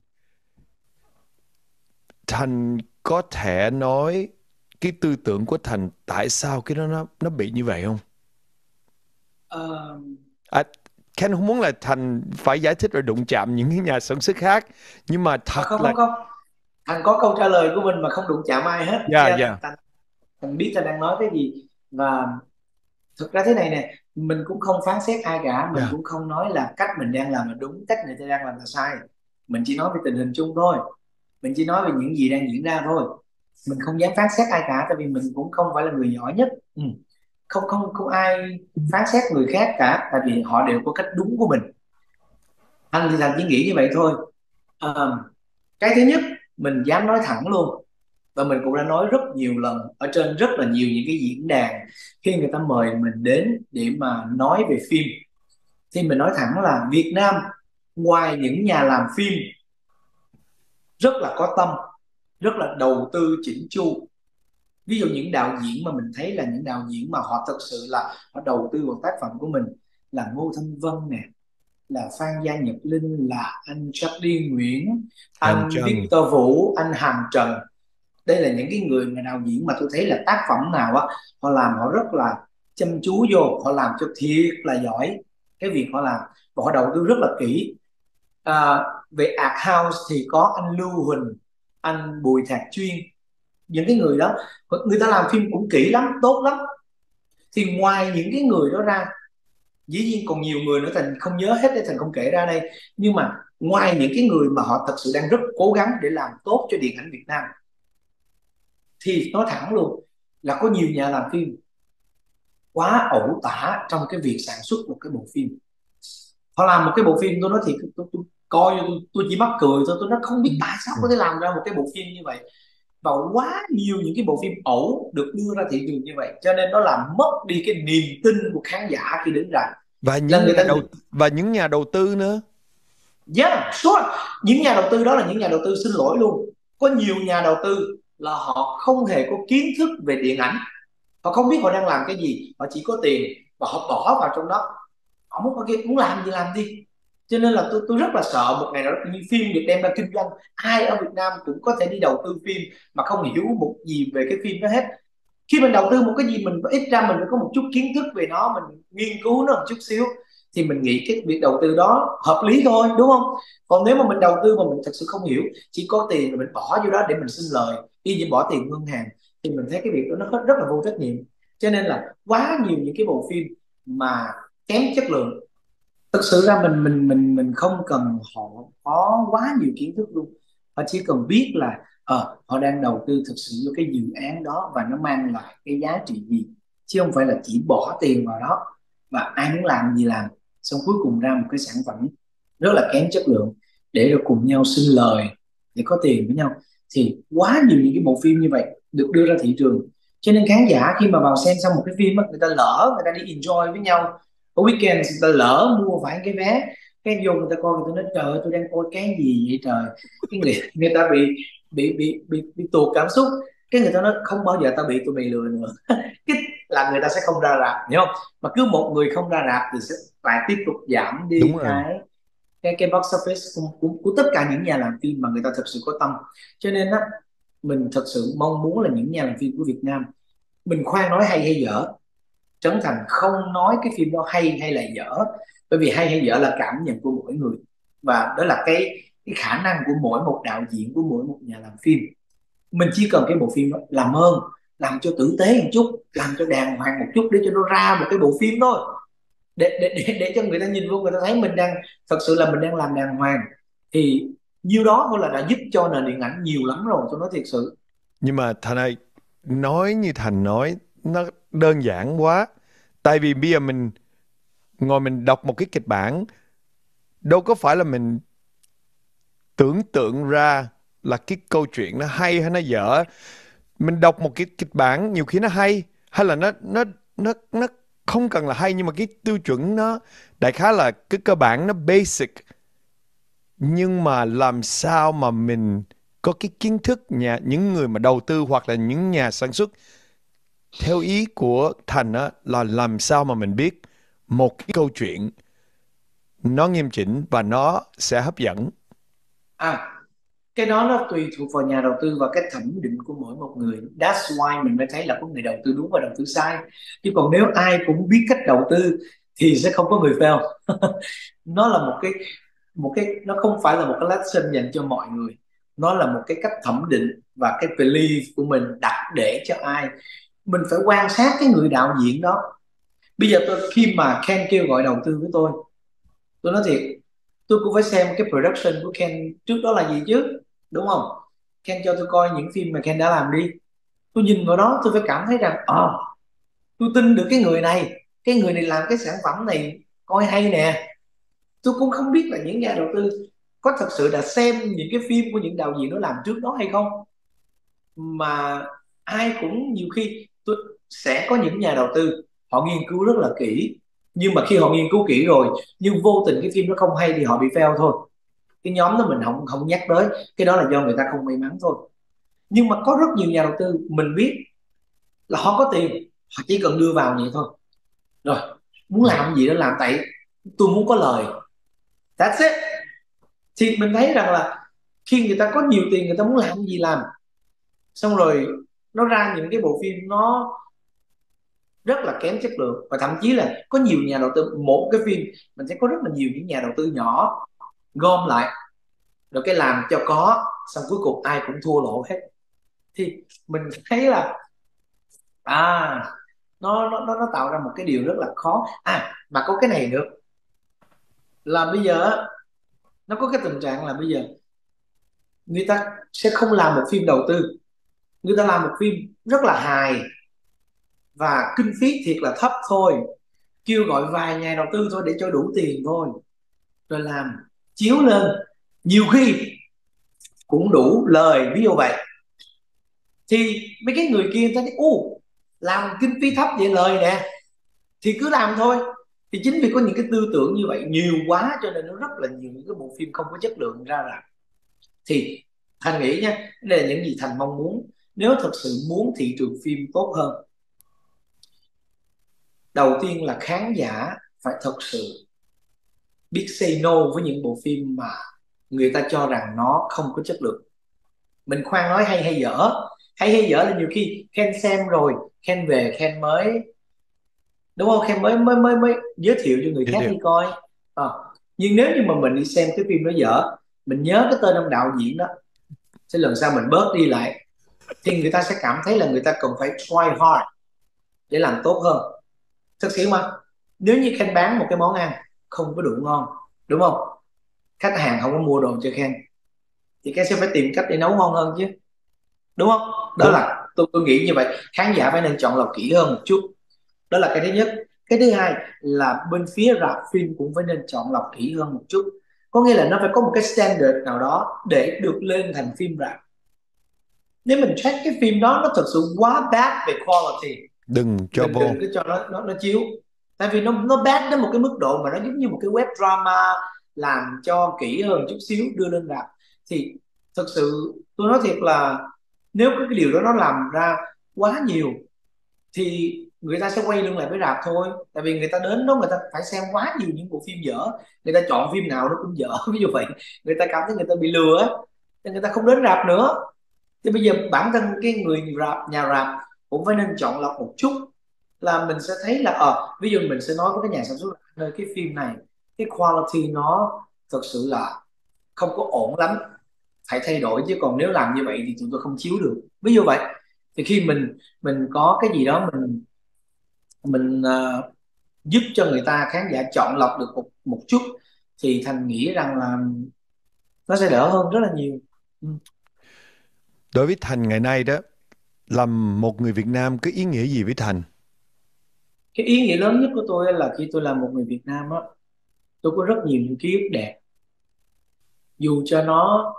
Thành có thể nói cái tư tưởng của Thành tại sao cái đó nó nó bị như vậy không? Ờ, À, Ken không muốn là Thành phải giải thích rồi đụng chạm những cái nhà sản xuất khác nhưng mà thật không là không. Không Thành có câu trả lời của mình mà không đụng chạm ai hết. Dạ Cho dạ. Thành, Thành biết Thành đang nói cái gì. Và thực ra thế này nè mình cũng không phán xét ai cả. Mình dạ. cũng không nói là cách mình đang làm là đúng cách người ta đang làm là sai. Mình chỉ nói về tình hình chung thôi. Mình chỉ nói về những gì đang diễn ra thôi. Mình không dám phán xét ai cả tại vì mình cũng không phải là người giỏi nhất. Ừ không không không ai phán xét người khác cả tại vì họ đều có cách đúng của mình. Anh thì thành chỉ nghĩ như vậy thôi. À, cái thứ nhất mình dám nói thẳng luôn. Và mình cũng đã nói rất nhiều lần ở trên rất là nhiều những cái diễn đàn khi người ta mời mình đến để mà nói về phim. Thì mình nói thẳng là Việt Nam ngoài những nhà làm phim rất là có tâm rất là đầu tư chỉnh chu ví dụ những đạo diễn mà mình thấy là những đạo diễn mà họ thật sự là họ đầu tư vào tác phẩm của mình là Ngô Thanh Vân nè là Phan Gia Nhật Linh là anh Charlie Nguyễn anh Victor Vũ anh Hàm Trần. Đây là những cái người mà đạo diễn mà tôi thấy là tác phẩm nào á họ làm họ rất là chăm chú vô họ làm cho thiệt là giỏi. Cái việc họ làm và họ đầu tư rất là kỹ. À, về art house thì có anh Lưu Huỳnh anh Bùi Thạc Chuyên những cái người đó người ta làm phim cũng kỹ lắm tốt lắm. Thì ngoài những cái người đó ra dĩ nhiên còn nhiều người nữa thành không nhớ hết để thành không kể ra đây. Nhưng mà ngoài những cái người mà họ thật sự đang rất cố gắng để làm tốt cho điện ảnh Việt Nam thì nói thẳng luôn là có nhiều nhà làm phim quá ẩu tả trong cái việc sản xuất một cái bộ phim. Họ làm một cái bộ phim tôi nói thiệt tôi, tôi, tôi coi tôi, tôi chỉ mắc cười thôi tôi nói không biết tại sao có thể làm ra một cái bộ phim như vậy và quá nhiều những cái bộ phim ẩu được đưa ra thị trường như vậy. Cho nên nó làm mất đi cái niềm tin của khán giả khi đứng ra và là những người nhà ta đầu và những nhà đầu tư nữa. Yeah, sure. những nhà đầu tư đó là những nhà đầu tư xin lỗi luôn. Có nhiều nhà đầu tư là họ không hề có kiến thức về điện ảnh. Họ không biết họ đang làm cái gì. Họ chỉ có tiền và họ bỏ vào trong đó. Họ muốn muốn làm gì làm đi cho nên là tôi tôi rất là sợ một ngày nào đó như phim được đem ra kinh doanh ai ở Việt Nam cũng có thể đi đầu tư phim mà không hiểu một gì về cái phim đó hết. Khi mình đầu tư một cái gì mình ít ra mình phải có một chút kiến thức về nó mình nghiên cứu nó một chút xíu thì mình nghĩ cái việc đầu tư đó hợp lý thôi đúng không? Còn nếu mà mình đầu tư mà mình thật sự không hiểu chỉ có tiền rồi mình bỏ vô đó để mình xin lời y như bỏ tiền ngân hàng thì mình thấy cái việc đó nó rất, rất là vô trách nhiệm. Cho nên là quá nhiều những cái bộ phim mà kém chất lượng thực sự ra mình mình mình mình không cần họ có quá nhiều kiến thức luôn. Họ chỉ cần biết là ờ họ đang đầu tư thực sự vô cái dự án đó và nó mang lại cái giá trị gì chứ không phải là chỉ bỏ tiền vào đó và ai muốn làm gì làm xong cuối cùng ra một cái sản phẩm rất là kém chất lượng để rồi cùng nhau xin lời để có tiền với nhau. Thì quá nhiều những cái bộ phim như vậy được đưa ra thị trường. Cho nên khán giả khi mà vào xem xong một cái phim đó, người ta lỡ người ta đi enjoy với nhau ở weekend người ta lỡ mua phải cái vé. Cái vô người ta coi người ta nói trời ơi tôi đang coi cái gì vậy trời? Cái người người ta bị bị bị bị bị tuột cảm xúc. Cái người ta nói không bao giờ tao bị tụi mày lừa nữa. (laughs) Cái là người ta sẽ không ra rạp hiểu không? Mà cứ một người không ra rạp thì sẽ lại tiếp tục giảm đi đúng rồi. cái cái cái box office của, của, của tất cả những nhà làm phim mà người ta thật sự có tâm. Cho nên á mình thật sự mong muốn là những nhà làm phim của Việt Nam. Mình khoan nói hay hay dở Trấn Thành không nói cái phim đó hay hay là dở. Bởi vì hay hay dở là cảm nhận của mỗi người. Và đó là cái cái khả năng của mỗi một đạo diễn của mỗi một nhà làm phim. Mình chỉ cần cái bộ phim đó làm ơn làm cho tử tế một chút làm cho đàng hoàng một chút để cho nó ra một cái bộ phim thôi. Để, để để để cho người ta nhìn vô người ta thấy mình đang thật sự là mình đang làm đàng hoàng. Thì nhiêu đó thôi là đã giúp cho nền điện ảnh nhiều lắm rồi tôi nói thiệt sự. Nhưng mà thành ơi nói như thành nói nó đơn giản quá. Tại vì bây giờ mình ngồi mình đọc một cái kịch bản, đâu có phải là mình tưởng tượng ra là cái câu chuyện nó hay hay nó dở. Mình đọc một cái kịch bản nhiều khi nó hay hay là nó nó nó nó không cần là hay nhưng mà cái tiêu chuẩn nó đại khái là cái cơ bản nó basic. Nhưng mà làm sao mà mình có cái kiến thức nhà, những người mà đầu tư hoặc là những nhà sản xuất theo ý của thành á, là làm sao mà mình biết một cái câu chuyện nó nghiêm chỉnh và nó sẽ hấp dẫn? À cái đó nó tùy thuộc vào nhà đầu tư và cái thẩm định của mỗi một người. That's why mình mới thấy là có người đầu tư đúng và đầu tư sai. Chứ còn nếu ai cũng biết cách đầu tư thì sẽ không có người fail. (laughs) Nó là một cái một cái nó không phải là một cái lesson dành cho mọi người. Nó là một cái cách thẩm định và cái belief của mình đặt để cho ai mình phải quan sát cái người đạo diễn đó. Bây giờ tôi khi mà Ken kêu gọi đầu tư với tôi tôi nói thiệt tôi cũng phải xem cái production của Ken trước đó là gì chứ đúng không? Ken cho tôi coi những phim mà Ken đã làm đi. Tôi nhìn vào đó tôi phải cảm thấy rằng ờ à, tôi tin được cái người này cái người này làm cái sản phẩm này coi hay nè. Tôi cũng không biết là những nhà đầu tư có thật sự đã xem những cái phim của những đạo diễn nó làm trước đó hay không. Mà ai cũng nhiều khi sẽ có những nhà đầu tư, họ nghiên cứu rất là kỹ. Nhưng mà khi họ nghiên cứu kỹ rồi, nhưng vô tình cái phim nó không hay thì họ bị fail thôi. Cái nhóm đó mình không không nhắc tới. Cái đó là do người ta không may mắn thôi. Nhưng mà có rất nhiều nhà đầu tư, mình biết là họ có tiền, họ chỉ cần đưa vào vậy thôi. Rồi, muốn làm gì đó làm tại tôi muốn có lời. That's it. Thì mình thấy rằng là khi người ta có nhiều tiền, người ta muốn làm gì làm. Xong rồi nó ra những cái bộ phim nó rất là kém chất lượng. Và thậm chí là có nhiều nhà đầu tư một cái phim, mình sẽ có rất là nhiều những nhà đầu tư nhỏ gom lại, rồi cái làm cho có, xong cuối cùng ai cũng thua lỗ hết. Thì mình thấy là à nó nó nó tạo ra một cái điều rất là khó. À mà có cái này nữa. Là bây giờ nó có cái tình trạng là bây giờ người ta sẽ không làm một phim đầu tư người ta làm một phim rất là hài và kinh phí thiệt là thấp thôi. Kêu gọi vài nhà đầu tư thôi để cho đủ tiền thôi. Rồi làm chiếu lên. Nhiều khi cũng đủ lời ví dụ vậy. Thì mấy cái người kia ta thấy u làm kinh phí thấp vậy lời nè. Thì cứ làm thôi. Thì chính vì có những cái tư tưởng như vậy nhiều quá cho nên nó rất là nhiều những cái bộ phim không có chất lượng ra rạp. Thì thành nghĩ nha đây là những gì thành mong muốn nếu thật sự muốn thị trường phim tốt hơn đầu tiên là khán giả phải thật sự biết say no với những bộ phim mà người ta cho rằng nó không có chất lượng. Mình khoan nói hay hay dở. Hay hay dở là nhiều khi khen xem rồi khen về khen mới. Đúng không? Khen mới mới mới mới giới thiệu cho người khác đi coi. À, nhưng nếu như mà mình đi xem cái phim đó dở mình nhớ cái tên ông đạo diễn đó sẽ lần sau mình bớt đi lại thì người ta sẽ cảm thấy là người ta cần phải try hard để làm tốt hơn. Thật sự mà nếu như khen bán một cái món ăn không có đủ ngon đúng không? Khách hàng không có mua đồ cho khen thì cái sẽ phải tìm cách để nấu ngon hơn chứ đúng không? Đó đúng. là tôi tôi nghĩ như vậy. Khán giả phải nên chọn lọc kỹ hơn một chút. Đó là cái thứ nhất. Cái thứ hai là bên phía rạp phim cũng phải nên chọn lọc kỹ hơn một chút. Có nghĩa là nó phải có một cái standard nào đó để được lên thành phim rạp nếu mình check cái phim đó nó thật sự quá bad về quality đừng cho đừng, vô. đừng cho nó, nó nó chiếu. Tại vì nó nó bad đến một cái mức độ mà nó giống như một cái web drama làm cho kỹ hơn chút xíu đưa lên rạp. Thì thật sự tôi nói thiệt là nếu cái điều đó nó làm ra quá nhiều thì người ta sẽ quay lưng lại với rạp thôi. Tại vì người ta đến đó người ta phải xem quá nhiều những bộ phim dở. Người ta chọn phim nào nó cũng dở (laughs) ví dụ vậy. Người ta cảm thấy người ta bị lừa thì người ta không đến rạp nữa thì bây giờ bản thân cái người rạp nhà rạp cũng phải nên chọn lọc một chút là mình sẽ thấy là ờ à, ví dụ mình sẽ nói với cái nhà sản xuất nơi cái phim này cái quality nó thật sự là không có ổn lắm phải thay đổi chứ còn nếu làm như vậy thì chúng tôi không chiếu được. Ví dụ vậy. Thì khi mình mình có cái gì đó mình mình uh, giúp cho người ta khán giả chọn lọc được một một chút thì thành nghĩ rằng là nó sẽ đỡ hơn rất là nhiều. Ừ đối với thành ngày nay đó, làm một người Việt Nam có ý nghĩa gì với thành? Cái ý nghĩa lớn nhất của tôi là khi tôi làm một người Việt Nam á, tôi có rất nhiều những ký ức đẹp. Dù cho nó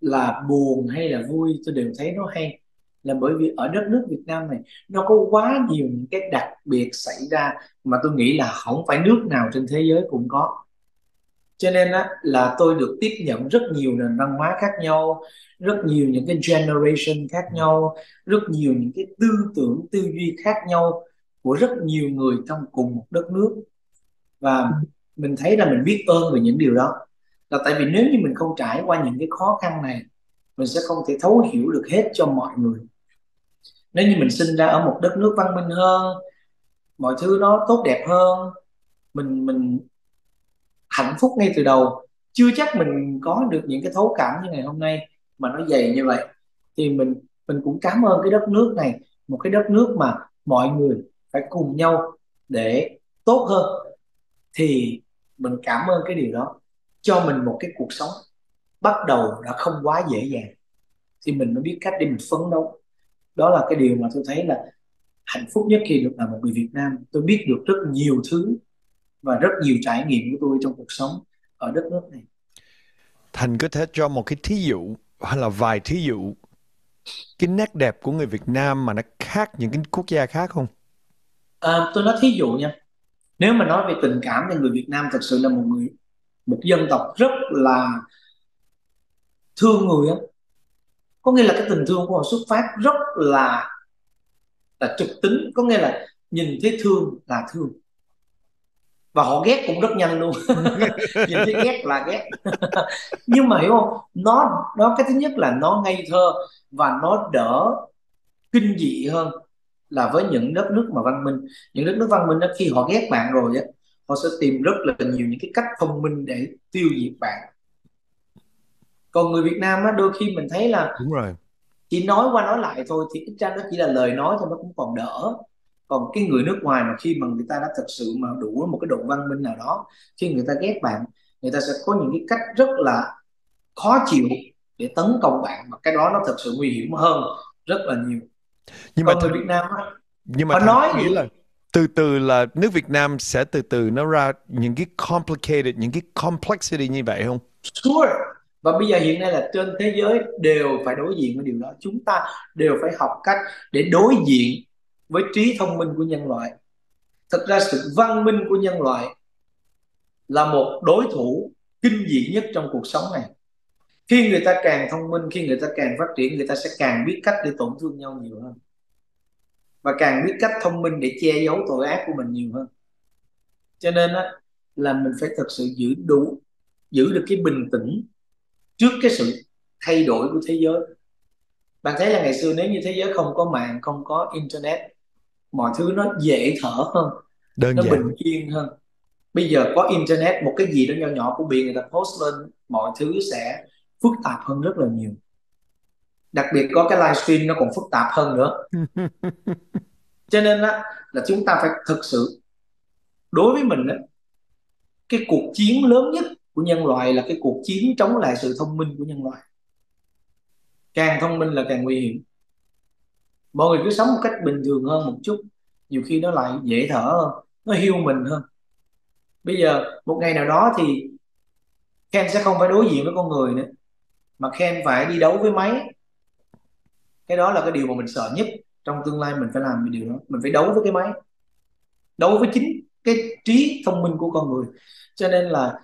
là buồn hay là vui, tôi đều thấy nó hay. Là bởi vì ở đất nước Việt Nam này, nó có quá nhiều những cái đặc biệt xảy ra mà tôi nghĩ là không phải nước nào trên thế giới cũng có cho nên á, là tôi được tiếp nhận rất nhiều nền văn hóa khác nhau rất nhiều những cái generation khác nhau rất nhiều những cái tư tưởng tư duy khác nhau của rất nhiều người trong cùng một đất nước. Và mình thấy là mình biết ơn về những điều đó. Là tại vì nếu như mình không trải qua những cái khó khăn này mình sẽ không thể thấu hiểu được hết cho mọi người. Nếu như mình sinh ra ở một đất nước văn minh hơn mọi thứ nó tốt đẹp hơn mình mình hạnh phúc ngay từ đầu. Chưa chắc mình có được những cái thấu cảm như ngày hôm nay mà nó dày như vậy. Thì mình mình cũng cảm ơn cái đất nước này, một cái đất nước mà mọi người phải cùng nhau để tốt hơn. Thì mình cảm ơn cái điều đó. Cho mình một cái cuộc sống bắt đầu đã không quá dễ dàng. Thì mình mới biết cách để mình phấn đấu. Đó là cái điều mà tôi thấy là hạnh phúc nhất khi được là một người Việt Nam. Tôi biết được rất nhiều thứ và rất nhiều trải nghiệm của tôi trong cuộc sống ở đất nước này. Thành có thể cho một cái thí dụ hay là vài thí dụ cái nét đẹp của người Việt Nam mà nó khác những cái quốc gia khác không? À, tôi nói thí dụ nha. Nếu mà nói về tình cảm thì người Việt Nam thật sự là một người một dân tộc rất là thương người á. Có nghĩa là cái tình thương của họ xuất phát rất là là trực tính. Có nghĩa là nhìn thấy thương là thương và họ ghét cũng rất nhanh luôn. (laughs) Nhìn thấy ghét là ghét. (laughs) Nhưng mà hiểu không? Nó nó cái thứ nhất là nó ngây thơ và nó đỡ kinh dị hơn là với những đất nước mà văn minh. Những đất nước văn minh đó khi họ ghét bạn rồi á họ sẽ tìm rất là nhiều những cái cách thông minh để tiêu diệt bạn. Còn người Việt Nam á đôi khi mình thấy là đúng rồi. chỉ nói qua nói lại thôi thì ít ra đó chỉ là lời nói thôi nó cũng còn đỡ còn cái người nước ngoài mà khi mà người ta đã thực sự mà đủ một cái độ văn minh nào đó khi người ta ghét bạn người ta sẽ có những cái cách rất là khó chịu để tấn công bạn và cái đó nó thật sự nguy hiểm hơn rất là nhiều nhưng còn mà người Việt Nam á nhưng mà nói gì là từ từ là nước Việt Nam sẽ từ từ nó ra những cái complicated những cái complexity như vậy không? Sure. Và bây giờ hiện nay là trên thế giới đều phải đối diện với điều đó. Chúng ta đều phải học cách để đối diện với trí thông minh của nhân loại. Thật ra sự văn minh của nhân loại là một đối thủ kinh dị nhất trong cuộc sống này. Khi người ta càng thông minh, khi người ta càng phát triển, người ta sẽ càng biết cách để tổn thương nhau nhiều hơn và càng biết cách thông minh để che giấu tội ác của mình nhiều hơn cho nên á, là mình phải thật sự giữ đủ giữ được cái bình tĩnh trước cái sự thay đổi của thế giới bạn thấy là ngày xưa nếu như thế giới không có mạng không có internet mọi thứ nó dễ thở hơn Đơn nó giản. bình yên hơn. Bây giờ có internet một cái gì đó nhỏ nhỏ của biển người ta post lên mọi thứ sẽ phức tạp hơn rất là nhiều. Đặc biệt có cái livestream nó còn phức tạp hơn nữa. (laughs) Cho nên á, là chúng ta phải thực sự đối với mình á, cái cuộc chiến lớn nhất của nhân loại là cái cuộc chiến chống lại sự thông minh của nhân loại. Càng thông minh là càng nguy hiểm mọi người cứ sống một cách bình thường hơn một chút, nhiều khi nó lại dễ thở hơn, nó hiu mình hơn. Bây giờ, một ngày nào đó thì Ken sẽ không phải đối diện với con người nữa, mà Ken phải đi đấu với máy. Cái đó là cái điều mà mình sợ nhất. Trong tương lai mình phải làm cái điều đó, mình phải đấu với cái máy. Đấu với chính cái trí thông minh của con người. Cho nên là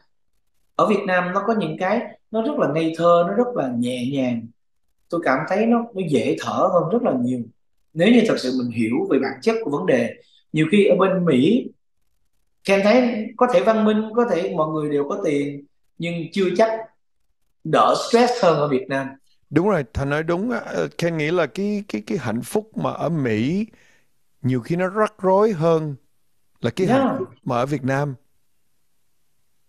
ở Việt Nam nó có những cái nó rất là ngây thơ, nó rất là nhẹ nhàng. Tôi cảm thấy nó nó dễ thở hơn rất là nhiều nếu như thật sự mình hiểu về bản chất của vấn đề nhiều khi ở bên Mỹ Ken thấy có thể văn minh có thể mọi người đều có tiền nhưng chưa chắc đỡ stress hơn ở Việt Nam. Đúng rồi thành nói đúng ờ, Ken nghĩ là cái cái cái hạnh phúc mà ở Mỹ nhiều khi nó rắc rối hơn là cái yeah. hạnh phúc mà ở Việt Nam.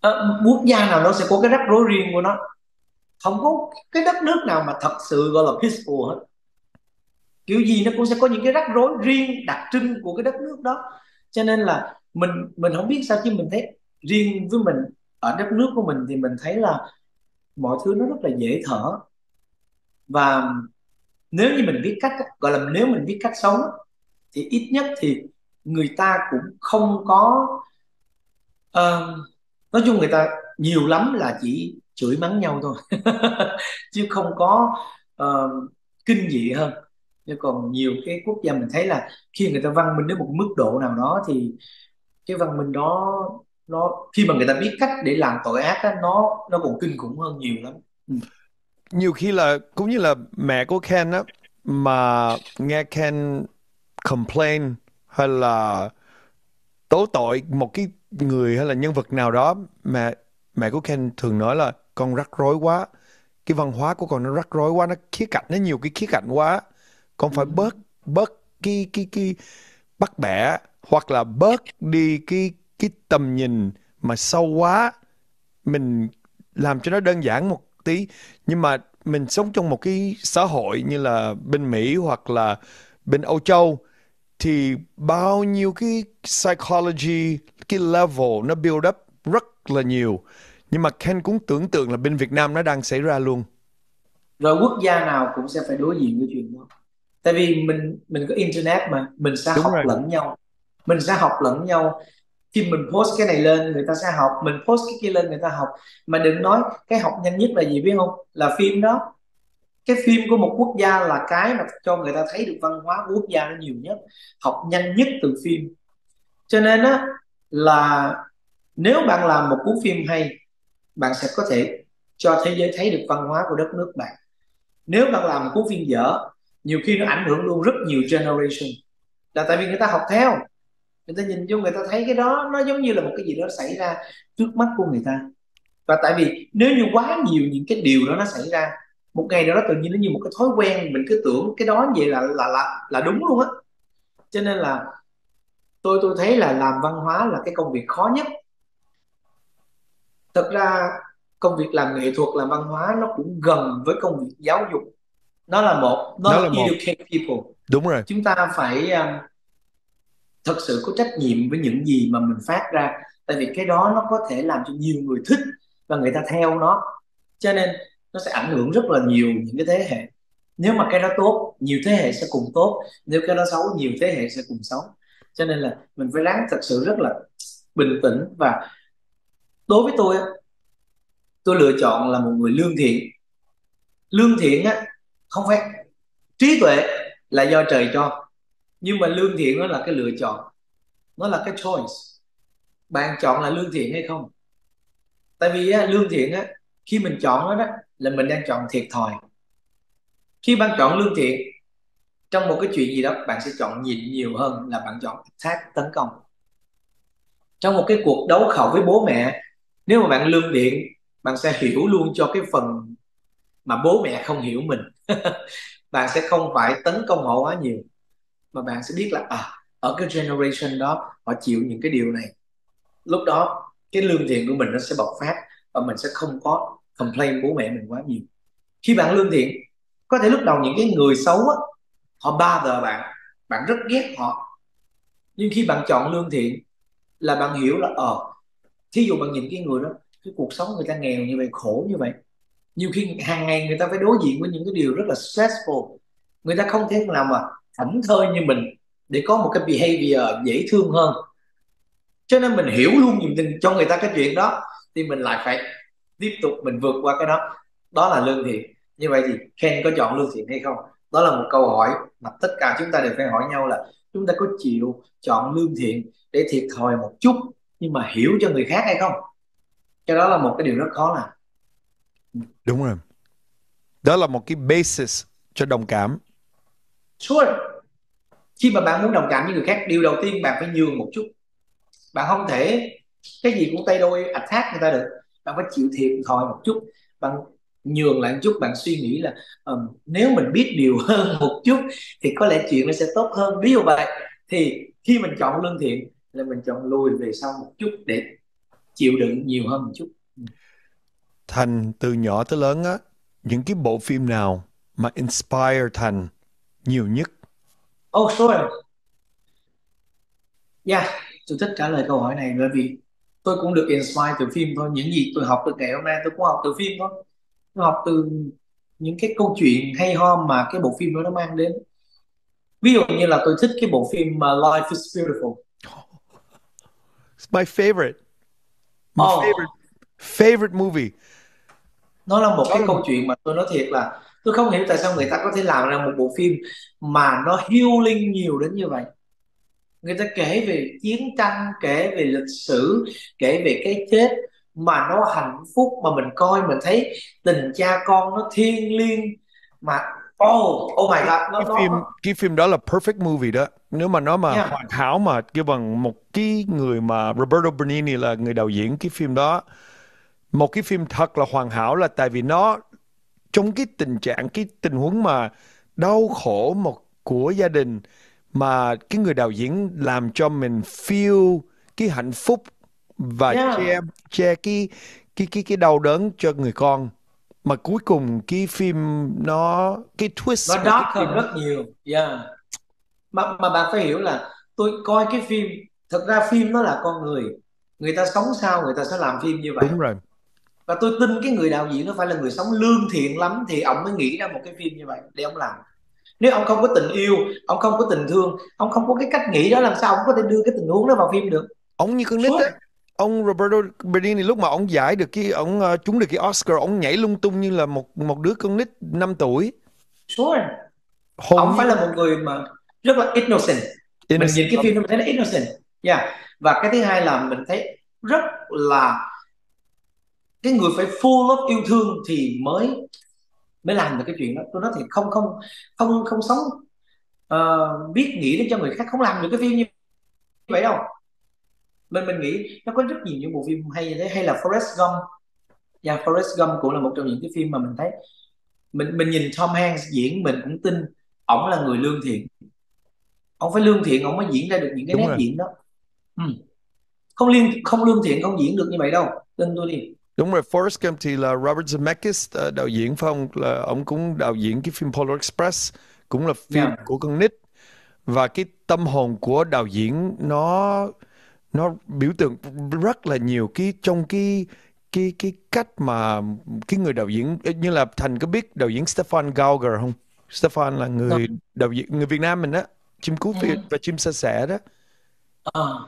À, quốc gia nào nó sẽ có cái rắc rối riêng của nó? Không có cái đất nước nào mà thật sự gọi là peaceful hết kiểu gì nó cũng sẽ có những cái rắc rối riêng đặc trưng của cái đất nước đó. Cho nên là mình mình không biết sao chứ mình thấy riêng với mình ở đất nước của mình thì mình thấy là mọi thứ nó rất là dễ thở. Và nếu như mình biết cách gọi là nếu mình biết cách sống thì ít nhất thì người ta cũng không có uh, nói chung người ta nhiều lắm là chỉ chửi mắng nhau thôi. (laughs) Chứ không có uh, kinh dị hơn nhưng còn nhiều cái quốc gia mình thấy là khi người ta văn minh đến một mức độ nào đó thì cái văn minh đó nó khi mà người ta biết cách để làm tội ác á, nó nó còn kinh khủng hơn nhiều lắm. Ừ. nhiều khi là cũng như là mẹ của Ken á mà nghe Ken complain hay là tố tội một cái người hay là nhân vật nào đó mẹ mẹ của Ken thường nói là con rắc rối quá. Cái văn hóa của con nó rắc rối quá nó khía cạnh nó nhiều cái khía cạnh quá con phải bớt bớt cái cái cái bắt bẻ hoặc là bớt đi cái cái tầm nhìn mà sâu quá. Mình làm cho nó đơn giản một tí, nhưng mà mình sống trong một cái xã hội như là bên Mỹ hoặc là bên Âu Châu, thì bao nhiêu cái psychology, cái level nó build up rất là nhiều. Nhưng mà Ken cũng tưởng tượng là bên Việt Nam nó đang xảy ra luôn. Rồi quốc gia nào cũng sẽ phải đối diện với chuyện đó tại vì mình mình có internet mà mình sẽ Đúng học rồi. lẫn nhau. Mình sẽ học lẫn nhau. Khi mình post cái này lên người ta sẽ học. Mình post cái kia lên người ta học. Mà đừng nói cái học nhanh nhất là gì biết không? Là phim đó. Cái phim của một quốc gia là cái mà cho người ta thấy được văn hóa của quốc gia nó nhiều nhất. Học nhanh nhất từ phim. Cho nên á là nếu bạn làm một cuốn phim hay bạn sẽ có thể cho thế giới thấy được văn hóa của đất nước bạn. Nếu bạn làm một cuốn phim dở nhiều khi nó ảnh hưởng luôn rất nhiều generation. Là tại vì người ta học theo. Người ta nhìn vô, người ta thấy cái đó, nó giống như là một cái gì đó xảy ra trước mắt của người ta. Và tại vì nếu như quá nhiều những cái điều đó nó xảy ra, một ngày nào đó tự nhiên nó như một cái thói quen, mình cứ tưởng cái đó vậy là là là là đúng luôn á. Cho nên là tôi tôi thấy là làm văn hóa là cái công việc khó nhất. Thật ra công việc làm nghệ thuật, làm văn hóa nó cũng gần với công việc giáo dục nó là một nó, nó là educate một. people. Đúng rồi. Chúng ta phải um, thật sự có trách nhiệm với những gì mà mình phát ra. Tại vì cái đó nó có thể làm cho nhiều người thích và người ta theo nó. Cho nên nó sẽ ảnh hưởng rất là nhiều những cái thế hệ. Nếu mà cái đó tốt nhiều thế hệ sẽ cùng tốt. Nếu cái đó xấu nhiều thế hệ sẽ cùng xấu. Cho nên là mình phải ráng thật sự rất là bình tĩnh và đối với tôi tôi lựa chọn là một người lương thiện. Lương thiện á không phải. Trí tuệ là do trời cho. Nhưng mà lương thiện nó là cái lựa chọn. Nó là cái choice. Bạn chọn là lương thiện hay không? Tại vì á, lương thiện á khi mình chọn nó đó là mình đang chọn thiệt thòi. Khi bạn chọn lương thiện trong một cái chuyện gì đó bạn sẽ chọn nhịn nhiều hơn là bạn chọn attack tấn công. Trong một cái cuộc đấu khẩu với bố mẹ nếu mà bạn lương thiện bạn sẽ hiểu luôn cho cái phần mà bố mẹ không hiểu mình. (laughs) Bạn sẽ không phải tấn công họ quá nhiều mà bạn sẽ biết là à ở cái generation đó họ chịu những cái điều này. Lúc đó cái lương thiện của mình nó sẽ bộc phát và mình sẽ không có complain bố mẹ mình quá nhiều. Khi bạn lương thiện có thể lúc đầu những cái người xấu á, họ ba giờ bạn bạn rất ghét họ. Nhưng khi bạn chọn lương thiện là bạn hiểu là ờ thí dụ bạn nhìn cái người đó cái cuộc sống người ta nghèo như vậy khổ như vậy nhiều khi hàng ngày người ta phải đối diện với những cái điều rất là stressful. Người ta không thể nào mà thảnh thơi như mình để có một cái behavior dễ thương hơn. Cho nên mình hiểu luôn mình cho người ta cái chuyện đó, thì mình lại phải tiếp tục mình vượt qua cái đó. Đó là lương thiện. Như vậy thì Ken có chọn lương thiện hay không? Đó là một câu hỏi mà tất cả chúng ta đều phải hỏi nhau là chúng ta có chịu chọn lương thiện để thiệt thòi một chút nhưng mà hiểu cho người khác hay không? Cái đó là một cái điều rất khó làm đúng rồi. Đó là một cái basis cho đồng cảm. Sure. Khi mà bạn muốn đồng cảm với người khác điều đầu tiên bạn phải nhường một chút. Bạn không thể cái gì cũng tay đôi attack người ta được. Bạn phải chịu thiệt thòi một chút. Bạn nhường lại một chút bạn suy nghĩ là um, nếu mình biết điều (laughs) hơn một chút thì có lẽ chuyện nó sẽ tốt hơn. Ví dụ vậy thì khi mình chọn lương thiện là mình chọn lùi về sau một chút để chịu đựng nhiều hơn một chút thành từ nhỏ tới lớn á những cái bộ phim nào mà inspire thành nhiều nhất? Oh sure yeah tôi thích trả lời câu hỏi này bởi vì tôi cũng được inspire từ phim thôi. Những gì tôi học được ngày hôm nay tôi cũng học từ phim thôi. Tôi học từ những cái câu chuyện hay ho mà cái bộ phim đó nó mang đến. Ví dụ như là tôi thích cái bộ phim uh, Life is Beautiful. It's my favorite. My oh, favorite favorite movie nó là một đó cái là câu chuyện mà tôi nói thiệt là tôi không hiểu tại sao người ta có thể làm ra một bộ phim mà nó healing nhiều đến như vậy. Người ta kể về chiến tranh kể về lịch sử kể về cái chết mà nó hạnh phúc mà mình coi mình thấy tình cha con nó thiêng liêng mà oh oh my god nó cái nó phim cái phim đó là perfect movie đó. Nếu mà nó mà yeah. hoàn hảo mà kêu bằng một cái người mà Roberto Benigni là người đạo diễn cái phim đó một cái phim thật là hoàn hảo là tại vì nó trong cái tình trạng cái tình huống mà đau khổ một của gia đình mà cái người đạo diễn làm cho mình feel cái hạnh phúc và yeah. che che cái cái cái cái đau đớn cho người con. Mà cuối cùng cái phim nó cái twist nó dark phim hơn rất nhiều. Yeah. mà mà bạn phải hiểu là tôi coi cái phim thật ra phim nó là con người. Người ta sống sao người ta sẽ làm phim như vậy. Đúng rồi và tôi tin cái người đạo diễn nó phải là người sống lương thiện lắm thì ông mới nghĩ ra một cái phim như vậy để ông làm. Nếu ông không có tình yêu ông không có tình thương ông không có cái cách nghĩ đó làm sao ông có thể đưa cái tình huống đó vào phim được? Ông như con nít á ông Roberto Benigni lúc mà ông giải được cái ông uh, trúng được cái Oscar ông nhảy lung tung như là một một đứa con nít 5 tuổi. Sure. hồn ông nhiên phải là một người mà rất là innocent. Mình innocent. nhìn cái phim đó mình thấy nó innocent. Yeah. và cái thứ hai là mình thấy rất là cái người phải full of yêu thương thì mới mới làm được cái chuyện đó. Tôi nói thì không không không không sống uh, biết nghĩ để cho người khác không làm được cái phim như vậy đâu. Mình mình nghĩ nó có rất nhiều những bộ phim hay như thế hay là Forrest Gump. Và yeah, Forrest Gump cũng là một trong những cái phim mà mình thấy mình mình nhìn Tom Hanks diễn mình cũng tin ổng là người lương thiện. Ông phải lương thiện ông mới diễn ra được những cái đúng nét rồi. diễn đó. Ừ. không liên không lương thiện không diễn được như vậy đâu. Tin tôi đi đúng rồi Forrest Gump thì là Robert Zemeckis uh, đạo diễn phải không là ông cũng đạo diễn cái phim Polar Express cũng là phim yeah. của con nít và cái tâm hồn của đạo diễn nó nó biểu tượng rất là nhiều cái trong cái cái cái cách mà cái người đạo diễn như là thành có biết đạo diễn Stefan Gauger không? Stefan là người đạo diễn người Việt Nam mình á, chim cút Ừ. và chim sa sẻ đó. Ờ,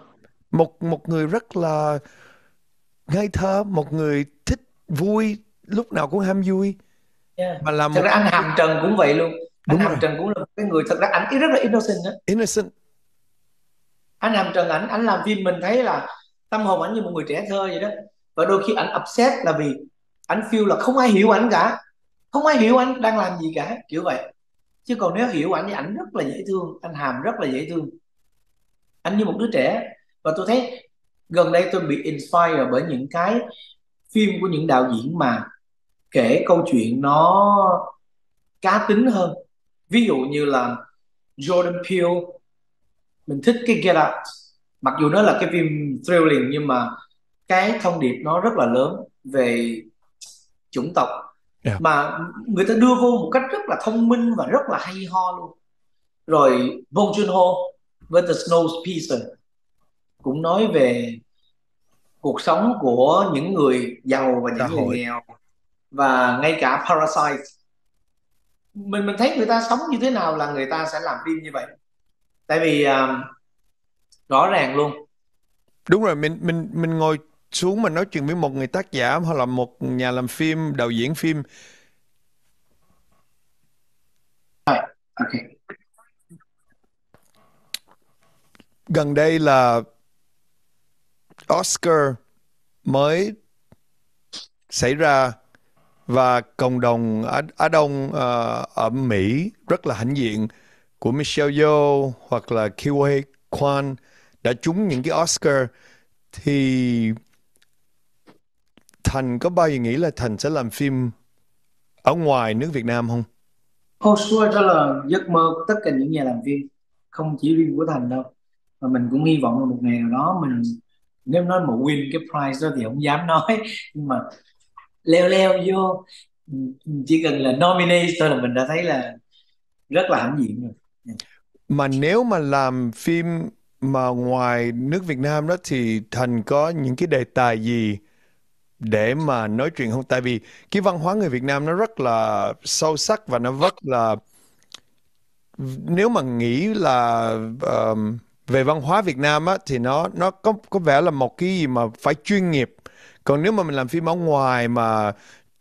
Một một người rất là ngây thơ, một người thích vui, lúc nào cũng ham vui. Yeah. mà là thật một ra anh Hàm Trần cũng vậy luôn. Anh đúng Hàm rồi, Trần cũng là một cái người thật ra anh ấy rất là innocent đó innocent. anh Hàm Trần ảnh ảnh làm phim mình thấy là tâm hồn ảnh như một người trẻ thơ vậy đó. Và đôi khi ảnh upset là vì ảnh feel là không ai hiểu ảnh cả. Không ai hiểu ảnh đang làm gì cả kiểu vậy. Chứ còn nếu hiểu ảnh thì ảnh rất là dễ thương. Anh Hàm rất là dễ thương. Anh như một đứa trẻ. Và tôi thấy gần đây tôi bị inspire bởi những cái phim của những đạo diễn mà kể câu chuyện nó cá tính hơn. Ví dụ như là Jordan Peele mình thích cái Get Out. Mặc dù nó là cái phim thrilling nhưng mà cái thông điệp nó rất là lớn về chủng tộc. Yeah. mà người ta đưa vô một cách rất là thông minh và rất là hay ho luôn. Rồi Bong Joon-ho với The Snowpiercer cũng nói về cuộc sống của những người giàu và những người nghèo và ngay cả Parasite. Mình mình thấy người ta sống như thế nào là người ta sẽ làm phim như vậy? Tại vì à, rõ ràng luôn. Đúng rồi, mình mình mình ngồi xuống mà nói chuyện với một người tác giả hoặc là một nhà làm phim, đạo diễn phim. Ok. Gần đây là Oscar mới xảy ra và cộng đồng Á, Á Đông uh, ở Mỹ rất là hãnh diện của Michelle Yeoh hoặc là Kiwi Kwan đã trúng những cái Oscar thì Thành có bao giờ nghĩ là Thành sẽ làm phim ở ngoài nước Việt Nam không? Oh sure, đó là giấc mơ của tất cả những nhà làm phim không chỉ riêng của Thành đâu và mình cũng hy vọng là một ngày nào đó mình nếu nói mà win cái prize đó thì không dám nói. Nhưng mà leo leo vô. Chỉ cần là nominate thôi là mình đã thấy là rất là hãnh diện rồi. Mà nếu mà làm phim mà ngoài nước Việt Nam đó thì Thành có những cái đề tài gì để mà nói chuyện không? Tại vì cái văn hóa người Việt Nam nó rất là sâu sắc và nó rất là nếu mà nghĩ là um, về văn hóa Việt Nam á, thì nó nó có có vẻ là một cái gì mà phải chuyên nghiệp. Còn nếu mà mình làm phim ở ngoài mà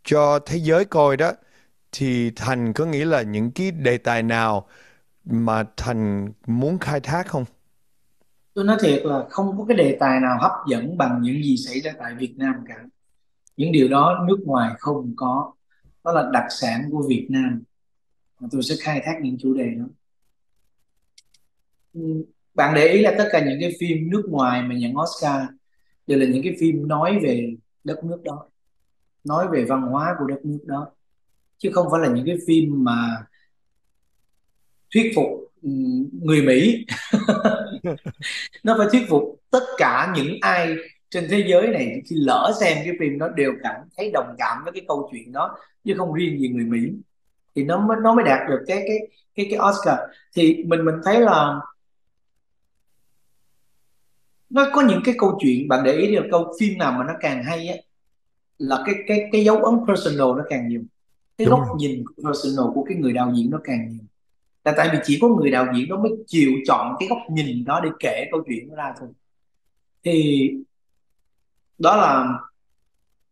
cho thế giới coi đó, thì Thành có nghĩ là những cái đề tài nào mà Thành muốn khai thác không? tôi nói thiệt là không có cái đề tài nào hấp dẫn bằng những gì xảy ra tại Việt Nam cả những điều đó nước ngoài không có đó là đặc sản của Việt Nam và tôi sẽ khai thác những chủ đề đó ừ, bạn để ý là tất cả những cái phim nước ngoài mà nhận Oscar đều là những cái phim nói về đất nước đó nói về văn hóa của đất nước đó chứ không phải là những cái phim mà thuyết phục người Mỹ. (laughs) Nó phải thuyết phục tất cả những ai trên thế giới này khi lỡ xem cái phim đó đều cảm thấy đồng cảm với cái câu chuyện đó chứ không riêng gì người Mỹ. Thì nó mới nó mới đạt được cái cái cái cái Oscar. Thì mình mình thấy là nó có những cái câu chuyện bạn để ý được câu phim nào mà nó càng hay á là cái cái cái dấu ấn personal nó càng nhiều. Cái góc nhìn personal của cái người đạo diễn nó càng nhiều. Là tại vì chỉ có người đạo diễn đó mới chịu chọn cái góc nhìn đó để kể câu chuyện nó ra thôi. Thì đó là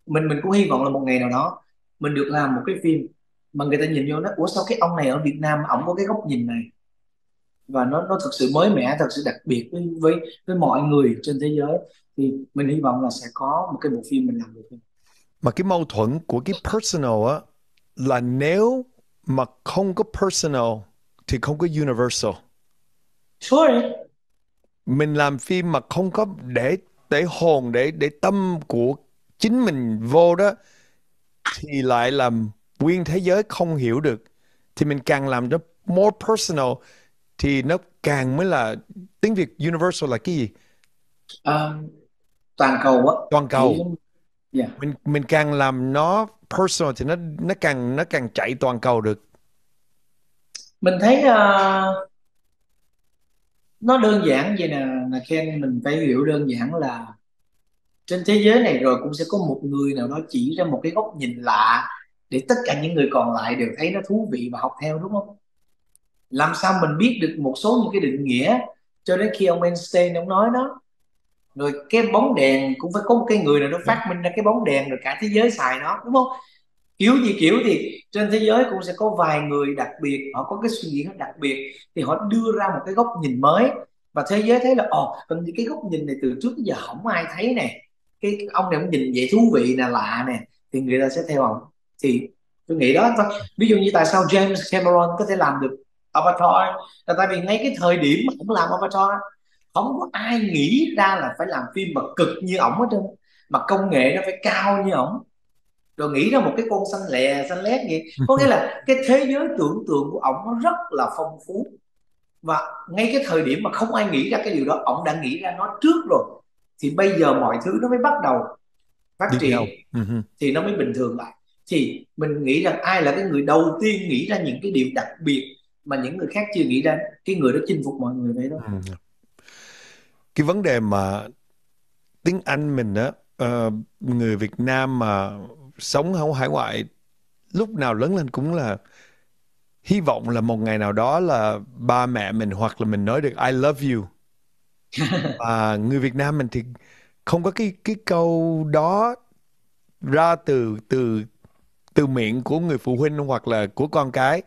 mình mình cũng hy vọng là một ngày nào đó mình được làm một cái phim mà người ta nhìn vô nó ủa sao cái ông này ở Việt Nam ổng có cái góc nhìn này và nó nó thực sự mới mẻ thật sự đặc biệt với với với mọi người trên thế giới thì mình hy vọng là sẽ có một cái bộ phim mình làm được mà cái mâu thuẫn của cái personal á là nếu mà không có personal thì không có universal. Sure. Mình làm phim mà không có để để hồn để để tâm của chính mình vô đó thì lại làm nguyên thế giới không hiểu được thì mình càng làm nó more personal thì nó càng mới là tiếng Việt universal là cái gì? Uh, toàn cầu á. Toàn cầu. Yeah. Dạ. Mình mình càng làm nó personal thì nó nó càng nó càng chạy toàn cầu được mình thấy uh, nó đơn giản vậy nè là Ken mình phải hiểu đơn giản là trên thế giới này rồi cũng sẽ có một người nào đó chỉ ra một cái góc nhìn lạ để tất cả những người còn lại đều thấy nó thú vị và học theo đúng không làm sao mình biết được một số những cái định nghĩa? Cho đến khi ông Einstein ông nói đó. Rồi cái bóng đèn cũng phải có một cái người nào đó phát minh ra cái bóng đèn rồi cả thế giới xài nó đúng không? Kiểu gì kiểu thì trên thế giới cũng sẽ có vài người đặc biệt họ có cái suy nghĩ đặc biệt thì họ đưa ra một cái góc nhìn mới. Và thế giới thấy là ồ hình cái góc nhìn này từ trước tới giờ không ai thấy nè. Cái, cái ông này ông nhìn vậy thú vị nè lạ nè thì người ta sẽ theo ông. Thì tôi nghĩ đó ví dụ như tại sao James Cameron có thể làm được Avatar. Là tại vì ngay cái thời điểm mà ông làm Avatar không có ai nghĩ ra là phải làm phim mà cực như ổng hết trơn mà công nghệ nó phải cao như ổng. Rồi nghĩ ra một cái con xanh lè xanh lét vậy. (laughs) Có nghĩa là cái thế giới tưởng tượng của ổng nó rất là phong phú. Và ngay cái thời điểm mà không ai nghĩ ra cái điều đó ổng đã nghĩ ra nó trước rồi thì bây giờ mọi thứ nó mới bắt đầu phát Đi triển. uh-huh. thì nó mới bình thường lại. Thì mình nghĩ rằng ai là cái người đầu tiên nghĩ ra những cái điều đặc biệt mà những người khác chưa nghĩ ra cái người đó chinh phục mọi người vậy đó. Uh-huh. cái vấn đề mà tiếng Anh mình á uh, người Việt Nam mà sống ở hải ngoại lúc nào lớn lên cũng là hy vọng là một ngày nào đó là ba mẹ mình hoặc là mình nói được I love you. (laughs) Và người Việt Nam mình thì không có cái cái câu đó ra từ từ từ miệng của người phụ huynh hoặc là của con cái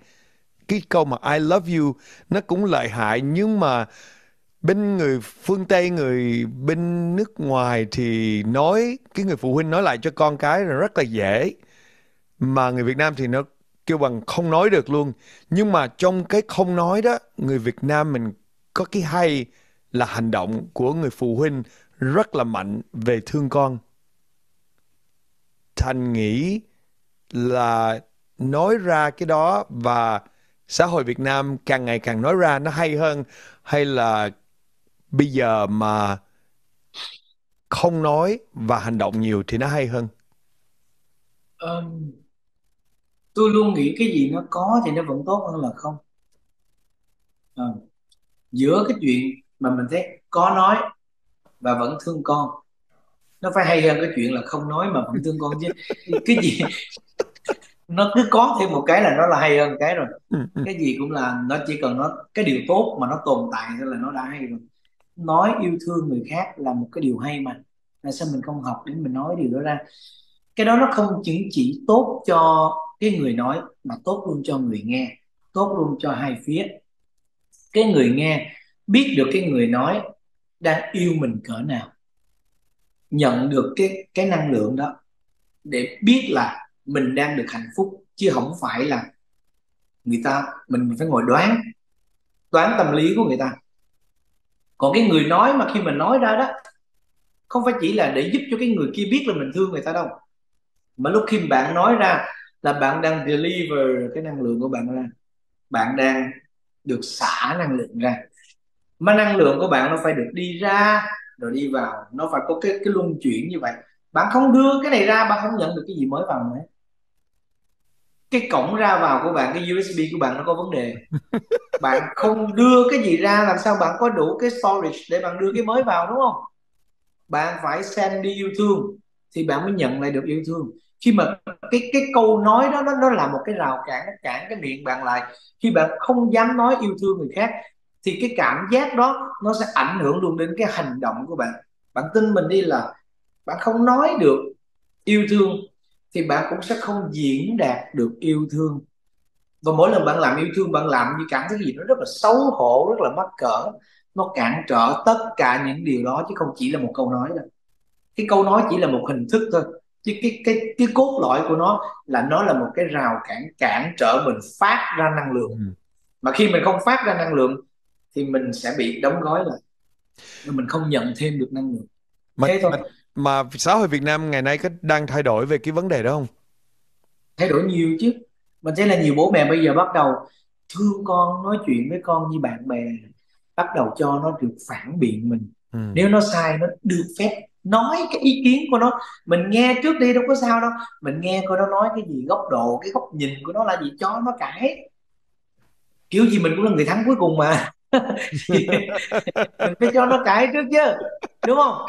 cái câu mà I love you nó cũng lợi hại, nhưng mà bên người phương Tây, người bên nước ngoài thì nói, cái người phụ huynh nói lại cho con cái là rất là dễ. Mà người Việt Nam thì nó kêu bằng không nói được luôn. Nhưng mà trong cái không nói đó, người Việt Nam mình có cái hay là hành động của người phụ huynh rất là mạnh về thương con. Thành nghĩ là nói ra cái đó và xã hội Việt Nam càng ngày càng nói ra nó hay hơn hay là bây giờ mà không nói và hành động nhiều thì nó hay hơn? Um, tôi luôn nghĩ cái gì nó có thì nó vẫn tốt hơn là không. À, giữa cái chuyện mà mình thấy có nói và vẫn thương con nó phải hay hơn cái chuyện là không nói mà vẫn thương con chứ. Cái gì nó cứ có thêm một cái là nó là hay hơn cái rồi. Ừ, ừ. cái gì cũng là nó chỉ cần nó cái điều tốt mà nó tồn tại thôi là nó đã hay rồi. Nói yêu thương người khác là một cái điều hay mà. Tại sao mình không học để mình nói điều đó ra? Cái đó nó không chứng chỉ tốt cho cái người nói mà tốt luôn cho người nghe tốt luôn cho hai phía. Cái người nghe biết được cái người nói đang yêu mình cỡ nào nhận được cái cái năng lượng đó để biết là mình đang được hạnh phúc, chứ không phải là người ta, mình phải ngồi đoán đoán tâm lý của người ta. Còn cái người nói mà khi mình nói ra đó, không phải chỉ là để giúp cho cái người kia biết là mình thương người ta đâu, mà lúc khi bạn nói ra là bạn đang deliver cái năng lượng của bạn ra. Bạn đang được xả năng lượng ra. Mà năng lượng của bạn nó phải được đi ra, rồi đi vào. Nó phải có cái cái luân chuyển như vậy. Bạn không đưa cái này ra, bạn không nhận được cái gì mới vào nữa cái cổng ra vào của bạn cái USB của bạn nó có vấn đề. (laughs) Bạn không đưa cái gì ra làm sao bạn có đủ cái storage để bạn đưa cái mới vào đúng không? Bạn phải send đi yêu thương thì bạn mới nhận lại được yêu thương. Khi mà cái cái câu nói đó nó nó là một cái rào cản nó cản cái miệng bạn lại. Khi bạn không dám nói yêu thương người khác thì cái cảm giác đó nó sẽ ảnh hưởng luôn đến cái hành động của bạn. Bạn tin mình đi là bạn không nói được yêu thương thì bạn cũng sẽ không diễn đạt được yêu thương. Và mỗi lần bạn làm yêu thương bạn làm như cảm thấy gì nó rất là xấu hổ rất là mắc cỡ nó cản trở tất cả những điều đó chứ không chỉ là một câu nói đâu. Cái câu nói chỉ là một hình thức thôi chứ cái cái cái cốt lõi của nó là nó là một cái rào cản cản trở mình phát ra năng lượng. Ừ. mà khi mình không phát ra năng lượng thì mình sẽ bị đóng gói lại. Mình không nhận thêm được năng lượng. Mà, thế thôi. mà, mà xã hội Việt Nam ngày nay có đang thay đổi về cái vấn đề đó không? Thay đổi nhiều chứ. Mình thấy là nhiều bố mẹ bây giờ bắt đầu thương con nói chuyện với con như bạn bè bắt đầu cho nó được phản biện mình. Ừ. nếu nó sai nó được phép nói cái ý kiến của nó. Mình nghe trước đi đâu có sao đâu. Mình nghe coi nó nói cái gì góc độ cái góc nhìn của nó là gì cho nó cãi. Kiểu gì mình cũng là người thắng cuối cùng mà. (laughs) (laughs) Mình phải cho nó cãi trước chứ đúng không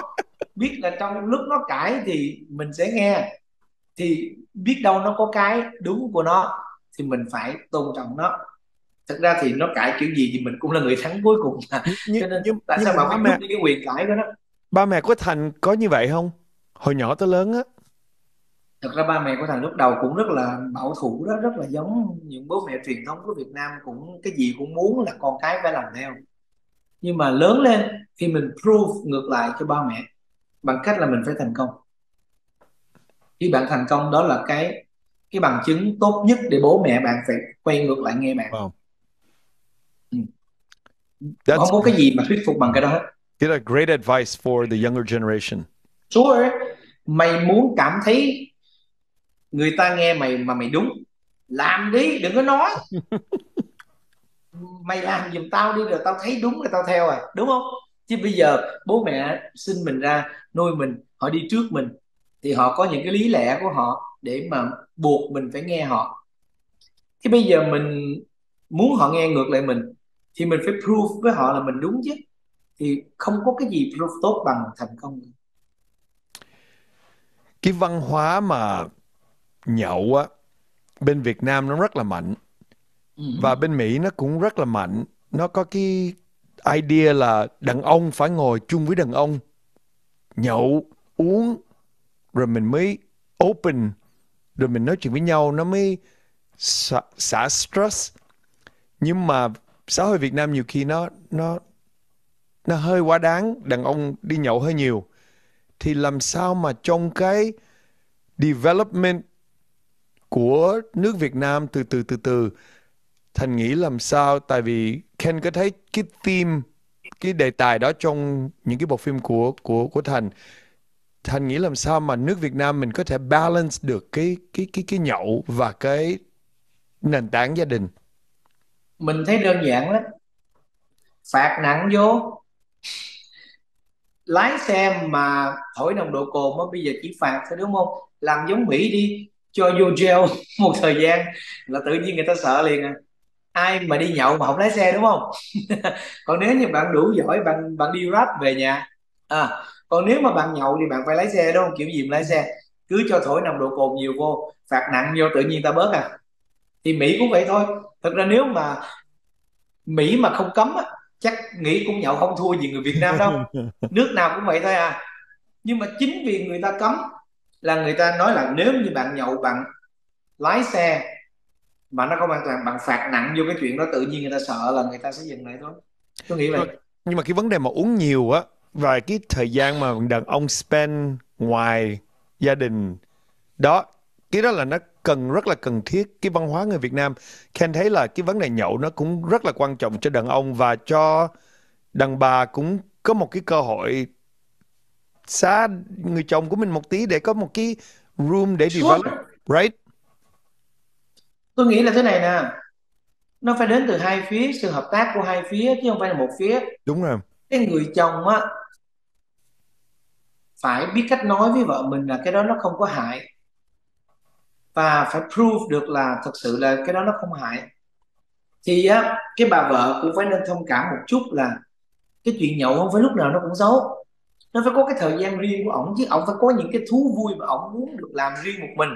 biết là trong lúc nó cãi thì mình sẽ nghe. Thì biết đâu nó có cái đúng của nó thì mình phải tôn trọng nó. Thật ra thì nó cãi kiểu gì thì mình cũng là người thắng cuối cùng. Mà nhưng, (laughs) cho nên nhưng, tại sao mà mẹ... cái quyền cãi của nó ba mẹ của thành có như vậy không? Hồi nhỏ tới lớn á. Thật ra ba mẹ của thành lúc đầu cũng rất là bảo thủ đó rất là giống những bố mẹ truyền thống của Việt Nam cũng cái gì cũng muốn là con cái phải làm theo. Nhưng mà lớn lên khi mình prove ngược lại cho ba mẹ bằng cách là mình phải thành công khi bạn thành công đó là cái cái bằng chứng tốt nhất để bố mẹ bạn phải quay ngược lại nghe bạn wow. ừ. không có cái gì mà thuyết phục bằng cái đó hết Get a great advice for the younger generation. Sure. Mày muốn cảm thấy người ta nghe mày mà mày đúng làm đi đừng có nói (laughs) mày làm giùm tao đi rồi tao thấy đúng rồi tao theo à đúng không chứ bây giờ bố mẹ sinh mình ra nuôi mình họ đi trước mình thì họ có những cái lý lẽ của họ để mà buộc mình phải nghe họ. Thì bây giờ mình muốn họ nghe ngược lại mình thì mình phải prove với họ là mình đúng chứ. Thì không có cái gì proof tốt bằng thành công cái văn hóa mà nhậu á bên Việt Nam nó rất là mạnh. Ừ. và bên Mỹ nó cũng rất là mạnh. Nó có cái idea là đàn ông phải ngồi chung với đàn ông nhậu uống rồi mình mới open rồi mình nói chuyện với nhau nó mới xả, xả stress. Nhưng mà xã hội Việt Nam nhiều khi nó nó nó hơi quá đáng đàn ông đi nhậu hơi nhiều. Thì làm sao mà trong cái development của nước Việt Nam từ từ từ từ thành nghĩ làm sao? Tại vì Ken có thấy cái theme, cái đề tài đó trong những cái bộ phim của của của thành? Thành nghĩ làm sao mà nước Việt Nam mình có thể balance được cái cái cái cái nhậu và cái nền tảng gia đình? Mình thấy đơn giản lắm. Phạt nặng vô. Lái xe mà thổi nồng độ cồn mới bây giờ chỉ phạt thôi, đúng không? Làm giống Mỹ đi, cho vô jail (laughs) một thời gian là tự nhiên người ta sợ liền à ai mà đi nhậu mà không lái xe đúng không? (laughs) Còn nếu như bạn đủ giỏi bạn bạn đi rap về nhà à còn nếu mà bạn nhậu thì bạn phải lái xe đúng không? Kiểu gì mà lái xe. Cứ cho thổi nồng độ cồn nhiều vô phạt nặng vô tự nhiên ta bớt à. Thì mỹ cũng vậy thôi. Thật ra nếu mà mỹ mà không cấm á chắc nghĩ cũng nhậu không thua gì người việt nam đâu. (laughs) Nước nào cũng vậy thôi à. Nhưng mà chính vì người ta cấm là người ta nói là nếu như bạn nhậu bạn lái xe mà nó không an toàn bạn phạt nặng vô cái chuyện đó tự nhiên người ta sợ là người ta sẽ dừng lại thôi. Tôi nghĩ vậy. Nhưng mà cái vấn đề mà uống nhiều á và cái thời gian mà đàn ông spend ngoài gia đình đó cái đó là nó cần rất là cần thiết cái văn hóa người Việt Nam. Ken thấy là cái vấn đề nhậu nó cũng rất là quan trọng cho đàn ông và cho đàn bà cũng có một cái cơ hội xa người chồng của mình một tí để có một cái room để develop right tôi nghĩ là thế này nè. Nó phải đến từ hai phía sự hợp tác của hai phía chứ không phải là một phía. Đúng rồi. Cái người chồng á phải biết cách nói với vợ mình là cái đó nó không có hại. Và phải prove được là thật sự là cái đó nó không hại. Thì á cái bà vợ cũng phải nên thông cảm một chút là cái chuyện nhậu không phải lúc nào nó cũng xấu. Nó phải có cái thời gian riêng của ổng chứ ổng phải có những cái thú vui mà ổng muốn được làm riêng một mình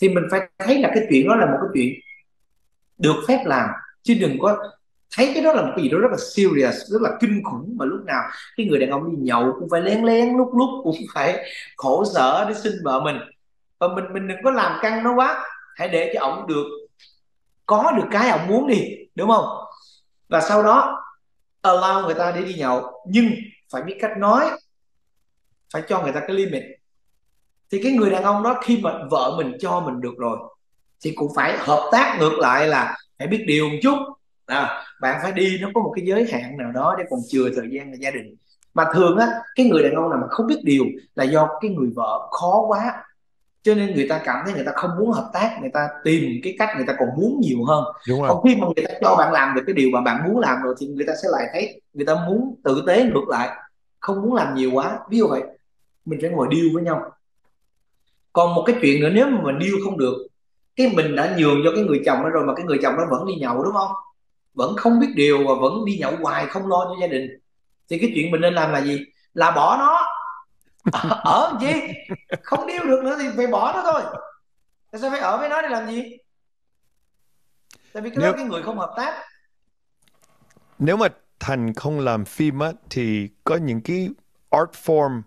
thì mình phải thấy là cái chuyện đó là một cái chuyện được phép làm. Chứ đừng có thấy cái đó là một cái gì đó rất là serious, rất là kinh khủng mà lúc nào cái người đàn ông đi nhậu cũng phải lén lén lúc lúc cũng phải khổ sở để xin vợ mình. Và mình mình đừng có làm căng nó quá. Hãy để cho ổng được, có được cái ổng muốn đi, đúng không? Và sau đó, allow người ta để đi nhậu. Nhưng phải biết cách nói, phải cho người ta cái limit thì cái người đàn ông đó khi mà vợ mình cho mình được rồi thì cũng phải hợp tác ngược lại là phải biết điều một chút. À, bạn phải đi nó có một cái giới hạn nào đó để còn chừa thời gian là gia đình. Mà thường á cái người đàn ông nào mà không biết điều là do cái người vợ khó quá. Cho nên người ta cảm thấy người ta không muốn hợp tác người ta tìm cái cách người ta còn muốn nhiều hơn. Đúng rồi. còn khi mà người ta cho bạn làm được cái điều mà bạn muốn làm rồi thì người ta sẽ lại thấy người ta muốn tử tế ngược lại không muốn làm nhiều quá. Ví dụ vậy mình phải ngồi điêu với nhau còn một cái chuyện nữa nếu mà mình điêu không được cái mình đã nhường cho cái người chồng đó rồi mà cái người chồng đó vẫn đi nhậu đúng không? Vẫn không biết điều và vẫn đi nhậu hoài không lo cho gia đình. Thì cái chuyện mình nên làm là gì? Là bỏ nó. (laughs) Ở làm gì? Không điêu được nữa thì phải bỏ nó thôi. Tại sao phải ở với nó để làm gì? Tại vì cái nếu... đó cái người không hợp tác. Nếu mà thành không làm phim á thì có những cái art form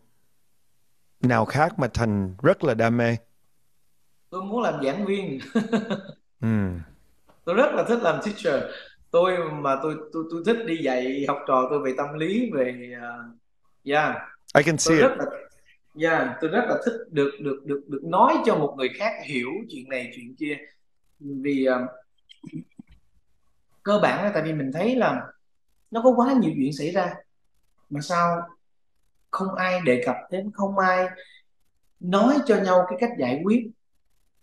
nào khác mà thành rất là đam mê? Tôi muốn làm giảng viên. (laughs) Ừ. tôi rất là thích làm teacher. Tôi mà tôi tôi tôi thích đi dạy học trò tôi về tâm lý về uh, yeah. I can see tôi it. rất là yeah, tôi rất là thích được được được được nói cho một người khác hiểu chuyện này chuyện kia. Vì uh, cơ bản là tại vì mình thấy là nó có quá nhiều chuyện xảy ra. Mà sao không ai đề cập đến, không ai nói cho nhau cái cách giải quyết.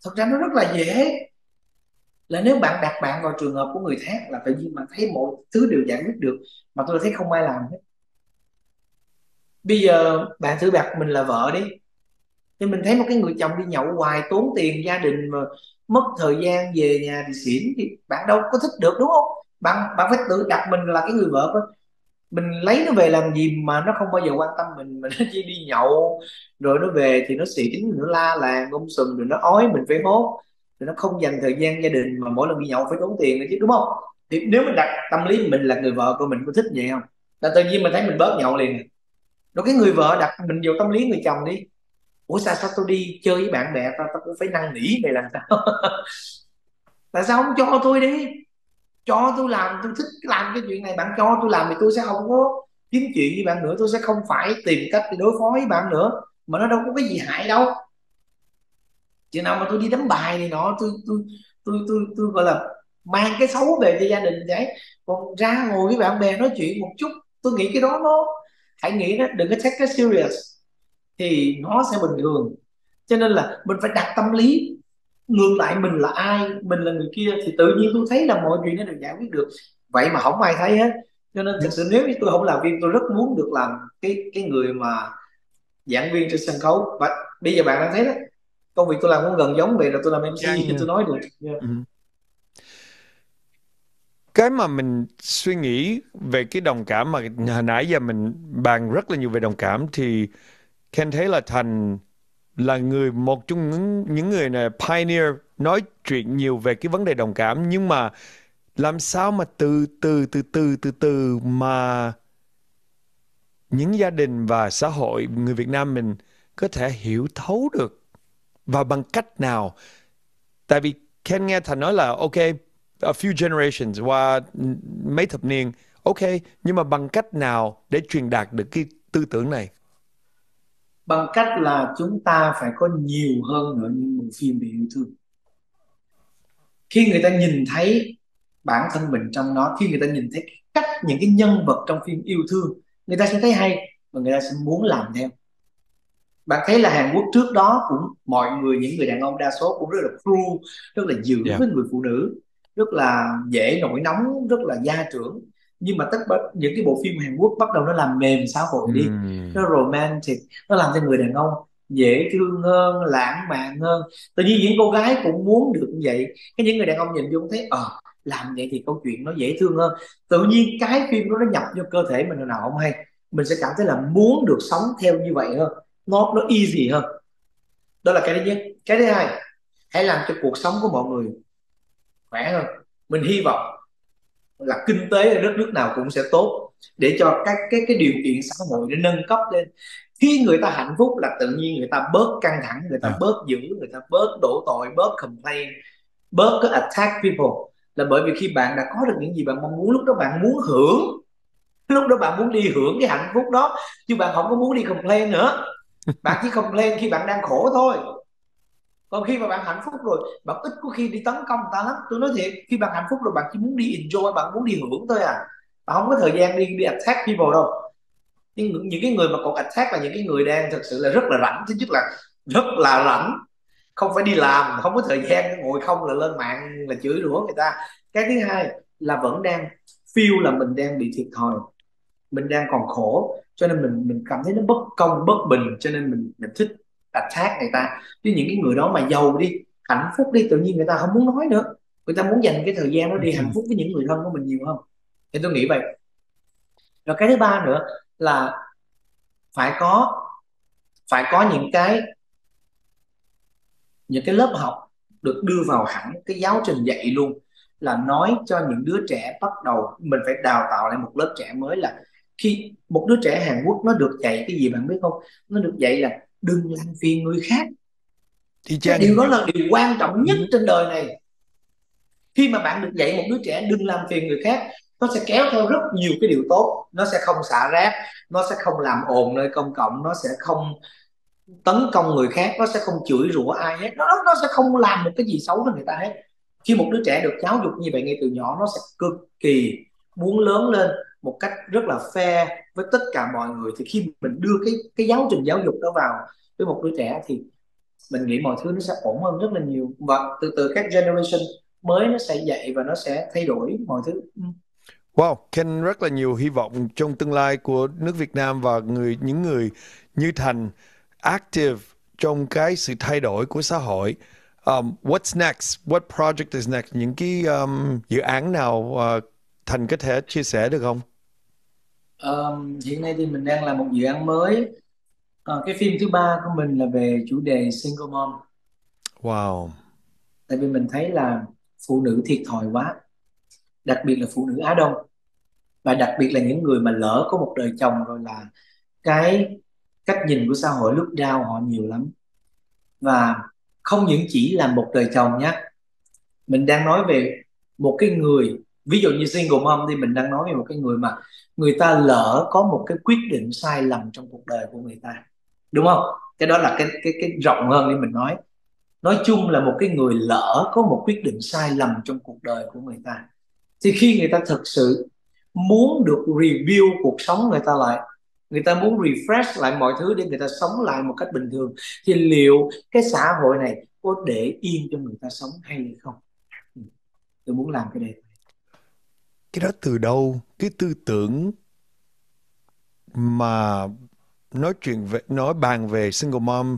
Thật ra nó rất là dễ. Là nếu bạn đặt bạn vào trường hợp của người khác là tự nhiên bạn thấy mọi thứ đều giải quyết được mà tôi thấy không ai làm hết. Bây giờ bạn thử đặt mình là vợ đi. Thì mình thấy một cái người chồng đi nhậu hoài, tốn tiền, gia đình mà mất thời gian, về nhà thì xỉn thì bạn đâu có thích được, đúng không? Bạn bạn phải tự đặt mình là cái người vợ thôi mình lấy nó về làm gì mà nó không bao giờ quan tâm mình, mà nó chỉ đi nhậu, rồi nó về thì nó xỉn nó la làng ôm sùm rồi nó ói mình phải hốt rồi nó không dành thời gian gia đình mà mỗi lần đi nhậu phải tốn tiền nữa chứ, đúng không? Thì nếu mình đặt tâm lý mình là người vợ của mình, có thích vậy không? Là tự nhiên mình thấy mình bớt nhậu liền. Rồi cái người vợ đặt mình vào tâm lý người chồng đi. Ủa, sao sao tôi đi chơi với bạn bè tao tao cũng phải năn nỉ mày làm sao? (laughs) Tại sao không cho tôi đi? Cho tôi làm tôi thích làm cái chuyện này bạn cho tôi làm thì tôi sẽ không có kiếm chuyện với bạn nữa tôi sẽ không phải tìm cách để đối phó với bạn nữa. Mà nó đâu có cái gì hại đâu. Chừng nào mà tôi đi đánh bài này nọ tôi tôi tôi tôi, tôi gọi là mang cái xấu về cho gia đình vậy. Còn ra ngồi với bạn bè nói chuyện một chút tôi nghĩ cái đó nó hãy nghĩ đó đừng có take cái serious thì nó sẽ bình thường. Cho nên là mình phải đặt tâm lý ngược lại mình là ai mình là người kia thì tự nhiên tôi thấy là mọi chuyện nó được giải quyết được vậy mà không ai thấy hết cho nên thực sự nếu như tôi không làm viên tôi rất muốn được làm cái cái người mà giảng viên trên sân khấu và bây giờ bạn đang thấy đó công việc tôi làm cũng gần giống vậy là tôi làm MC yeah, yeah. tôi nói được yeah. ừ. cái mà mình suy nghĩ về cái đồng cảm mà hồi nãy giờ mình bàn rất là nhiều về đồng cảm thì Ken thấy là Thành là người, một trong những những người này, pioneer, nói chuyện nhiều về cái vấn đề đồng cảm. Nhưng mà làm sao mà từ từ từ từ từ từ mà những gia đình và xã hội người Việt Nam mình có thể hiểu thấu được và bằng cách nào? Tại vì Ken nghe Thành nói là, ok, a few generations qua mấy thập niên. Ok, nhưng mà bằng cách nào để truyền đạt được cái tư tưởng này? Bằng cách là chúng ta phải có nhiều hơn nữa những bộ phim về yêu thương. Khi người ta nhìn thấy bản thân mình trong nó khi người ta nhìn thấy cách những cái nhân vật trong phim yêu thương người ta sẽ thấy hay và người ta sẽ muốn làm theo. Bạn thấy là Hàn Quốc trước đó cũng mọi người những người đàn ông đa số cũng rất là cruel rất là dữ yeah. với người phụ nữ rất là dễ nổi nóng rất là gia trưởng nhưng mà tất cả những cái bộ phim Hàn Quốc bắt đầu nó làm mềm xã hội đi. Mm. nó romantic nó làm cho người đàn ông dễ thương hơn lãng mạn hơn. Tự nhiên những cô gái cũng muốn được như vậy. Cái những người đàn ông nhìn vô thấy ờ à, làm vậy thì câu chuyện nó dễ thương hơn. Tự nhiên cái phim đó nó nhập vô cơ thể mình nào không hay. Mình sẽ cảm thấy là muốn được sống theo như vậy hơn. Nó nó easy hơn. Đó là cái thứ nhất. Cái thứ hai hãy làm cho cuộc sống của mọi người khỏe hơn. Mình hy vọng là kinh tế ở đất nước nào cũng sẽ tốt để cho các cái cái điều kiện xã hội để nâng cấp lên. Khi người ta hạnh phúc là tự nhiên người ta bớt căng thẳng người ta à. bớt dữ người ta bớt đổ tội bớt complain bớt cái attack people. Là bởi vì khi bạn đã có được những gì bạn mong muốn lúc đó bạn muốn hưởng lúc đó bạn muốn đi hưởng cái hạnh phúc đó chứ bạn không có muốn đi complain nữa. Bạn chỉ complain khi bạn đang khổ thôi còn khi mà bạn hạnh phúc rồi, bạn ít có khi đi tấn công người ta lắm. Tôi nói thiệt, khi bạn hạnh phúc rồi, bạn chỉ muốn đi enjoy, bạn muốn đi hưởng thôi à. Bạn không có thời gian đi đi attack people đâu. Nhưng những cái người mà còn attack là những cái người đang thực sự là rất là rảnh. Thứ nhất là rất là rảnh, không phải đi làm, không có thời gian ngồi không là lên mạng là chửi rủa người ta. Cái thứ hai là vẫn đang feel là mình đang bị thiệt thòi, mình đang còn khổ. Cho nên mình mình cảm thấy nó bất công, bất bình, cho nên mình mình thích attack người ta. Chứ những cái người đó mà giàu đi hạnh phúc đi tự nhiên người ta không muốn nói nữa. Người ta muốn dành cái thời gian đó đi hạnh phúc với những người thân của mình nhiều hơn. Thì tôi nghĩ vậy. Rồi cái thứ ba nữa là phải có phải có những cái những cái lớp học được đưa vào hẳn cái giáo trình dạy luôn. Là nói cho những đứa trẻ bắt đầu mình phải đào tạo lại một lớp trẻ mới là khi một đứa trẻ Hàn Quốc nó được dạy cái gì bạn biết không? Nó được dạy là đừng làm phiền người khác. Thì cái điều đó là điều quan trọng nhất ừ. trên đời này. Khi mà bạn được dạy một đứa trẻ đừng làm phiền người khác nó sẽ kéo theo rất nhiều cái điều tốt. Nó sẽ không xả rác nó sẽ không làm ồn nơi công cộng nó sẽ không tấn công người khác nó sẽ không chửi rủa ai hết. Nó nó sẽ không làm một cái gì xấu với người ta hết. Khi một đứa trẻ được giáo dục như vậy ngay từ nhỏ nó sẽ cực kỳ muốn lớn lên một cách rất là fair với tất cả mọi người thì khi mình đưa cái cái giáo trình giáo dục đó vào với một đứa trẻ thì mình nghĩ mọi thứ nó sẽ ổn hơn rất là nhiều và từ từ các generation mới nó sẽ dạy và nó sẽ thay đổi mọi thứ. Ừ. Wow, Ken rất là nhiều hy vọng trong tương lai của nước Việt Nam và người những người như Thành active trong cái sự thay đổi của xã hội. Um, what's next? What project is next? Những cái um, dự án nào uh, Thành có thể chia sẻ được không? Um, hiện nay thì mình đang làm một dự án mới. Uh, cái phim thứ ba của mình là về chủ đề single mom. Wow. Tại vì mình thấy là phụ nữ thiệt thòi quá, đặc biệt là phụ nữ Á Đông và đặc biệt là những người mà lỡ có một đời chồng rồi là cái cách nhìn của xã hội lúc đau họ nhiều lắm và không những chỉ là một đời chồng nhé mình đang nói về một cái người ví dụ như single mom thì mình đang nói về một cái người mà người ta lỡ có một cái quyết định sai lầm trong cuộc đời của người ta. Đúng không? Cái đó là cái cái cái rộng hơn để mình nói. Nói chung là một cái người lỡ có một quyết định sai lầm trong cuộc đời của người ta. Thì khi người ta thực sự muốn được review cuộc sống người ta lại, người ta muốn refresh lại mọi thứ để người ta sống lại một cách bình thường, thì liệu cái xã hội này có để yên cho người ta sống hay không? Ừ, tôi muốn làm cái này cái đó từ đâu? Cái tư tưởng mà nói chuyện về nói bàn về single mom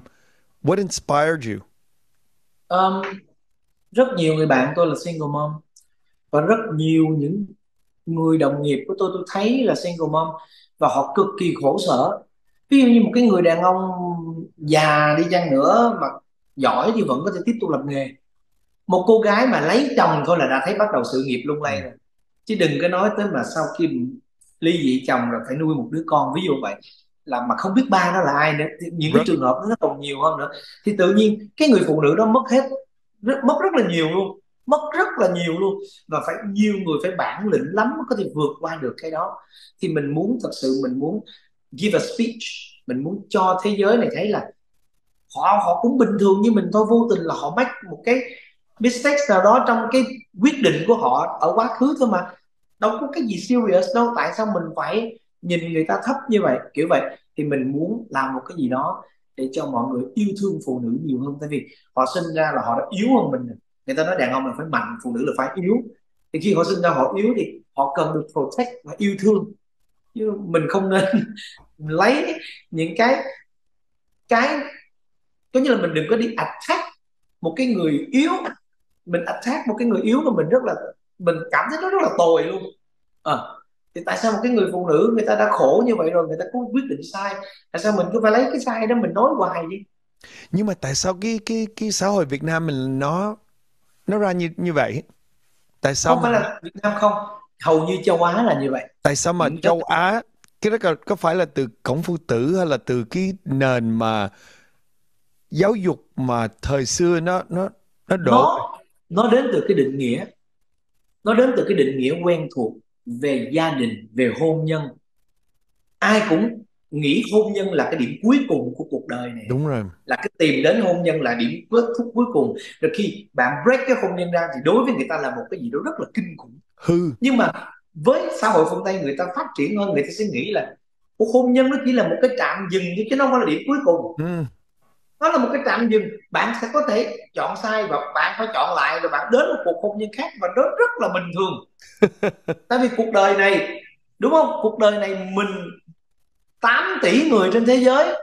what inspired you? Um, rất nhiều người bạn tôi là single mom. Và rất nhiều những người đồng nghiệp của tôi tôi thấy là single mom. Và họ cực kỳ khổ sở. Ví dụ như một cái người đàn ông già đi chăng nữa mà giỏi thì vẫn có thể tiếp tục làm nghề. Một cô gái mà lấy chồng thôi là đã thấy bắt đầu sự nghiệp lung lay rồi chứ đừng có nói tới mà sau khi ly dị chồng rồi phải nuôi một đứa con ví dụ vậy là mà không biết ba nó là ai nữa. Những cái trường hợp nó còn nhiều hơn nữa. Thì tự nhiên cái người phụ nữ đó mất hết rất, mất rất là nhiều luôn mất rất là nhiều luôn. Và phải nhiều người phải bản lĩnh lắm mới có thể vượt qua được cái đó. Thì mình muốn thật sự mình muốn give a speech mình muốn cho thế giới này thấy là họ họ cũng bình thường như mình thôi vô tình là họ mắc một cái mistakes nào đó trong cái quyết định của họ ở quá khứ thôi mà. Đâu có cái gì serious đâu, tại sao mình phải nhìn người ta thấp như vậy? Kiểu vậy. Thì mình muốn làm một cái gì đó để cho mọi người yêu thương phụ nữ nhiều hơn. Tại vì họ sinh ra là họ đã yếu hơn mình người ta nói đàn ông là phải mạnh, phụ nữ là phải yếu. Thì khi họ sinh ra họ yếu thì họ cần được protect và yêu thương. Chứ mình không nên (laughs) lấy những cái cái, có như là mình đừng có đi attack một cái người yếu mình attack một cái người yếu mà mình rất là mình cảm thấy nó rất là tồi luôn. À, thì tại sao một cái người phụ nữ người ta đã khổ như vậy rồi người ta có quyết định sai? Tại sao mình cứ phải lấy cái sai đó mình nói hoài đi? Nhưng mà tại sao cái cái cái xã hội Việt Nam mình nó nó ra như như vậy? Tại sao không mà... phải là Việt Nam không hầu như châu Á là như vậy. Tại sao mà châu Á cái đó có, có phải là từ cổng phu tử hay là từ cái nền mà giáo dục mà thời xưa nó nó nó đổ nó, nó đến từ cái định nghĩa nó đến từ cái định nghĩa quen thuộc về gia đình về hôn nhân. Ai cũng nghĩ hôn nhân là cái điểm cuối cùng của cuộc đời này. Đúng rồi. Là cái tìm đến hôn nhân là điểm kết thúc cuối cùng. Rồi khi bạn break cái hôn nhân ra thì đối với người ta là một cái gì đó rất là kinh khủng. Hư. Nhưng mà với xã hội phương tây người ta phát triển hơn người ta sẽ nghĩ là cuộc hôn nhân nó chỉ là một cái trạm dừng chứ nó không phải là điểm cuối cùng. Ừ. nó là một cái trạm dừng. Bạn sẽ có thể chọn sai và bạn phải chọn lại rồi bạn đến một cuộc hôn nhân khác và đó rất là bình thường. (laughs) Tại vì cuộc đời này đúng không? Cuộc đời này mình 8 tỷ người trên thế giới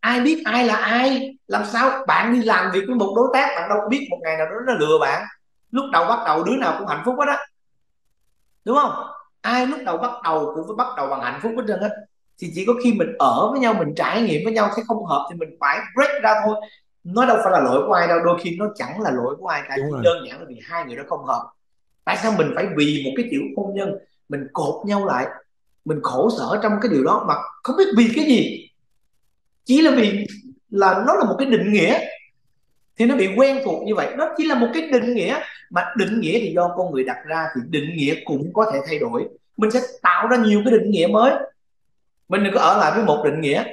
ai biết ai là ai làm sao bạn đi làm việc với một đối tác bạn đâu có biết một ngày nào đó nó lừa bạn. Lúc đầu bắt đầu đứa nào cũng hạnh phúc hết á. Đúng không? Ai lúc đầu bắt đầu cũng phải bắt đầu bằng hạnh phúc hết trơn hết thì chỉ có khi mình ở với nhau mình trải nghiệm với nhau thấy không hợp thì mình phải break ra thôi. Nó đâu phải là lỗi của ai đâu đôi khi nó chẳng là lỗi của ai cả đơn giản là vì hai người đó không hợp. Tại sao mình phải vì một cái kiểu hôn nhân mình cột nhau lại mình khổ sở trong cái điều đó mà không biết vì cái gì? Chỉ là vì là nó là một cái định nghĩa. Thì nó bị quen thuộc như vậy. Nó chỉ là một cái định nghĩa mà định nghĩa thì do con người đặt ra thì định nghĩa cũng có thể thay đổi. Mình sẽ tạo ra nhiều cái định nghĩa mới mình đừng có ở lại với một định nghĩa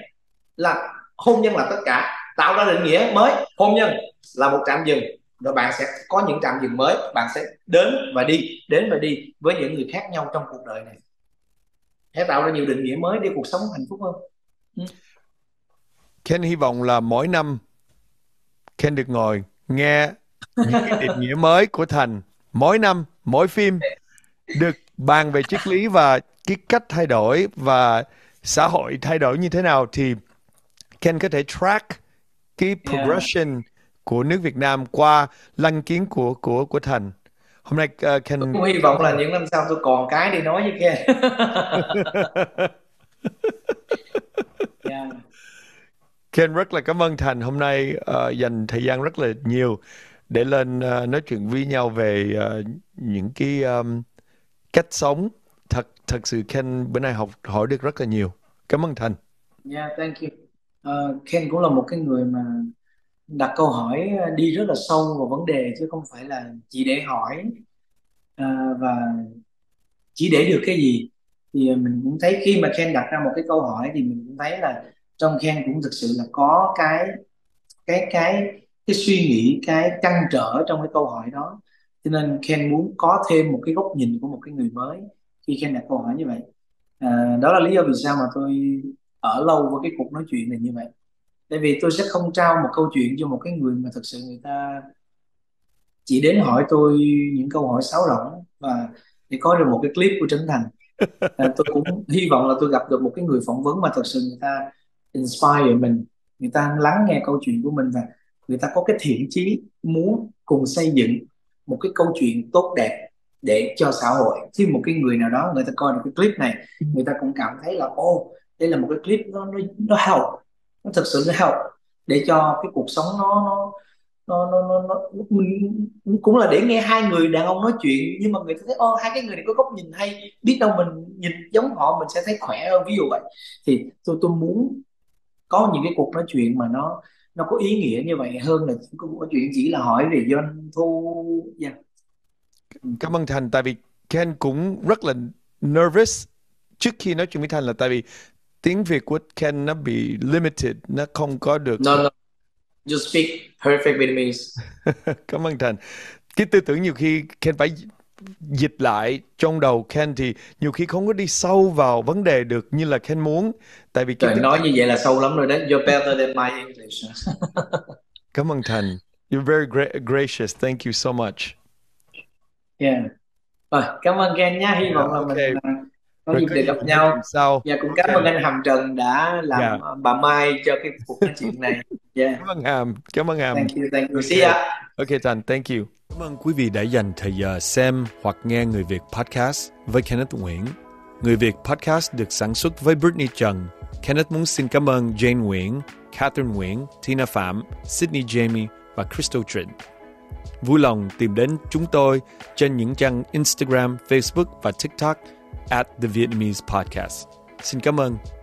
là hôn nhân là tất cả, tạo ra định nghĩa mới, hôn nhân là một trạm dừng. Rồi bạn sẽ có những trạm dừng mới, bạn sẽ đến và đi, đến và đi với những người khác nhau trong cuộc đời này. Hãy tạo ra nhiều định nghĩa mới để cuộc sống hạnh phúc hơn. Ừ. Ken hy vọng là mỗi năm Ken được ngồi nghe những cái định nghĩa mới của Thành. Mỗi năm, mỗi phim được bàn về triết lý và cái cách thay đổi và xã hội thay đổi như thế nào thì Ken có thể track cái progression yeah. của nước Việt Nam qua lăng kiến của của của Thành hôm nay uh, Ken tôi hy vọng là những năm sau tôi còn cái để nói với Ken (laughs) yeah. Ken rất là cảm ơn Thành hôm nay uh, dành thời gian rất là nhiều để lên uh, nói chuyện với nhau về uh, những cái um, cách sống thật thật sự Ken bữa nay học hỏi được rất là nhiều. Cảm ơn Thành. Yeah thank you. Uh, Ken cũng là một cái người mà đặt câu hỏi đi rất là sâu vào vấn đề chứ không phải là chỉ để hỏi uh, và chỉ để được cái gì. Thì ờ, mình cũng thấy khi mà Ken đặt ra một cái câu hỏi thì mình cũng thấy là trong Ken cũng thực sự là có cái cái cái cái suy nghĩ cái trăn trở trong cái câu hỏi đó. Cho nên Ken muốn có thêm một cái góc nhìn của một cái người mới khi Ken đặt câu hỏi như vậy. À, đó là lý do vì sao mà tôi ở lâu với cái cuộc nói chuyện này như vậy. Tại vì tôi sẽ không trao một câu chuyện cho một cái người mà thực sự người ta chỉ đến hỏi tôi những câu hỏi sáo rỗng và để có được một cái clip của Trấn Thành. À, tôi cũng (laughs) hy vọng là tôi gặp được một cái người phỏng vấn mà thật sự người ta inspire mình người ta lắng nghe câu chuyện của mình và người ta có cái thiện chí muốn cùng xây dựng một cái câu chuyện tốt đẹp để cho xã hội. Khi một cái người nào đó người ta coi được cái clip này người ta cũng cảm thấy là ô đây là một cái clip nó nó nó help nó thực sự nó help để cho cái cuộc sống nó nó nó nó, nó, nó mình cũng là để nghe hai người đàn ông nói chuyện nhưng mà người ta thấy ô hai cái người này có góc nhìn hay biết đâu mình nhìn giống họ mình sẽ thấy khỏe hơn. Ví dụ vậy. Thì tôi tôi muốn có những cái cuộc nói chuyện mà nó nó có ý nghĩa như vậy hơn là có cuộc chuyện chỉ là hỏi về doanh thu yeah. Cảm ơn thành tại vì Ken cũng rất là nervous trước khi nói chuyện với thành là tại vì tiếng Việt của Ken nó bị limited nó không có được no, no. You speak perfect Vietnamese. (laughs) Cảm ơn Thành. Cái tư tưởng nhiều khi Ken phải dịch lại trong đầu Ken thì nhiều khi không có đi sâu vào vấn đề được như là Ken muốn. Tại vì Trời, nói như vậy là sâu lắm rồi đấy. You're better than my English. (laughs) Cảm ơn Thành. You're very gra- gracious. Thank you so much. Yeah. Rồi, cảm ơn Ken nha. Hy vọng yeah, là okay. mình có dịp để gặp nhau sau dạ cũng cảm ơn anh Hàm Trần đã làm yeah. Dạ. bà Mai cho cái cuộc nói chuyện này yeah. Dạ. cảm ơn Hàm cảm ơn Hàm thank you thank you see ya ok Thành thank you cảm ơn quý vị đã dành thời giờ xem hoặc nghe người Việt podcast với Kenneth Nguyễn người Việt podcast được sản xuất với Britney Trần Kenneth muốn xin cảm ơn Jane Nguyễn Catherine Nguyễn Tina Phạm Sydney Jamie và Crystal Trịnh vui lòng tìm đến chúng tôi trên những trang Instagram, Facebook và TikTok at the Vietnamese podcast. Xin cảm ơn.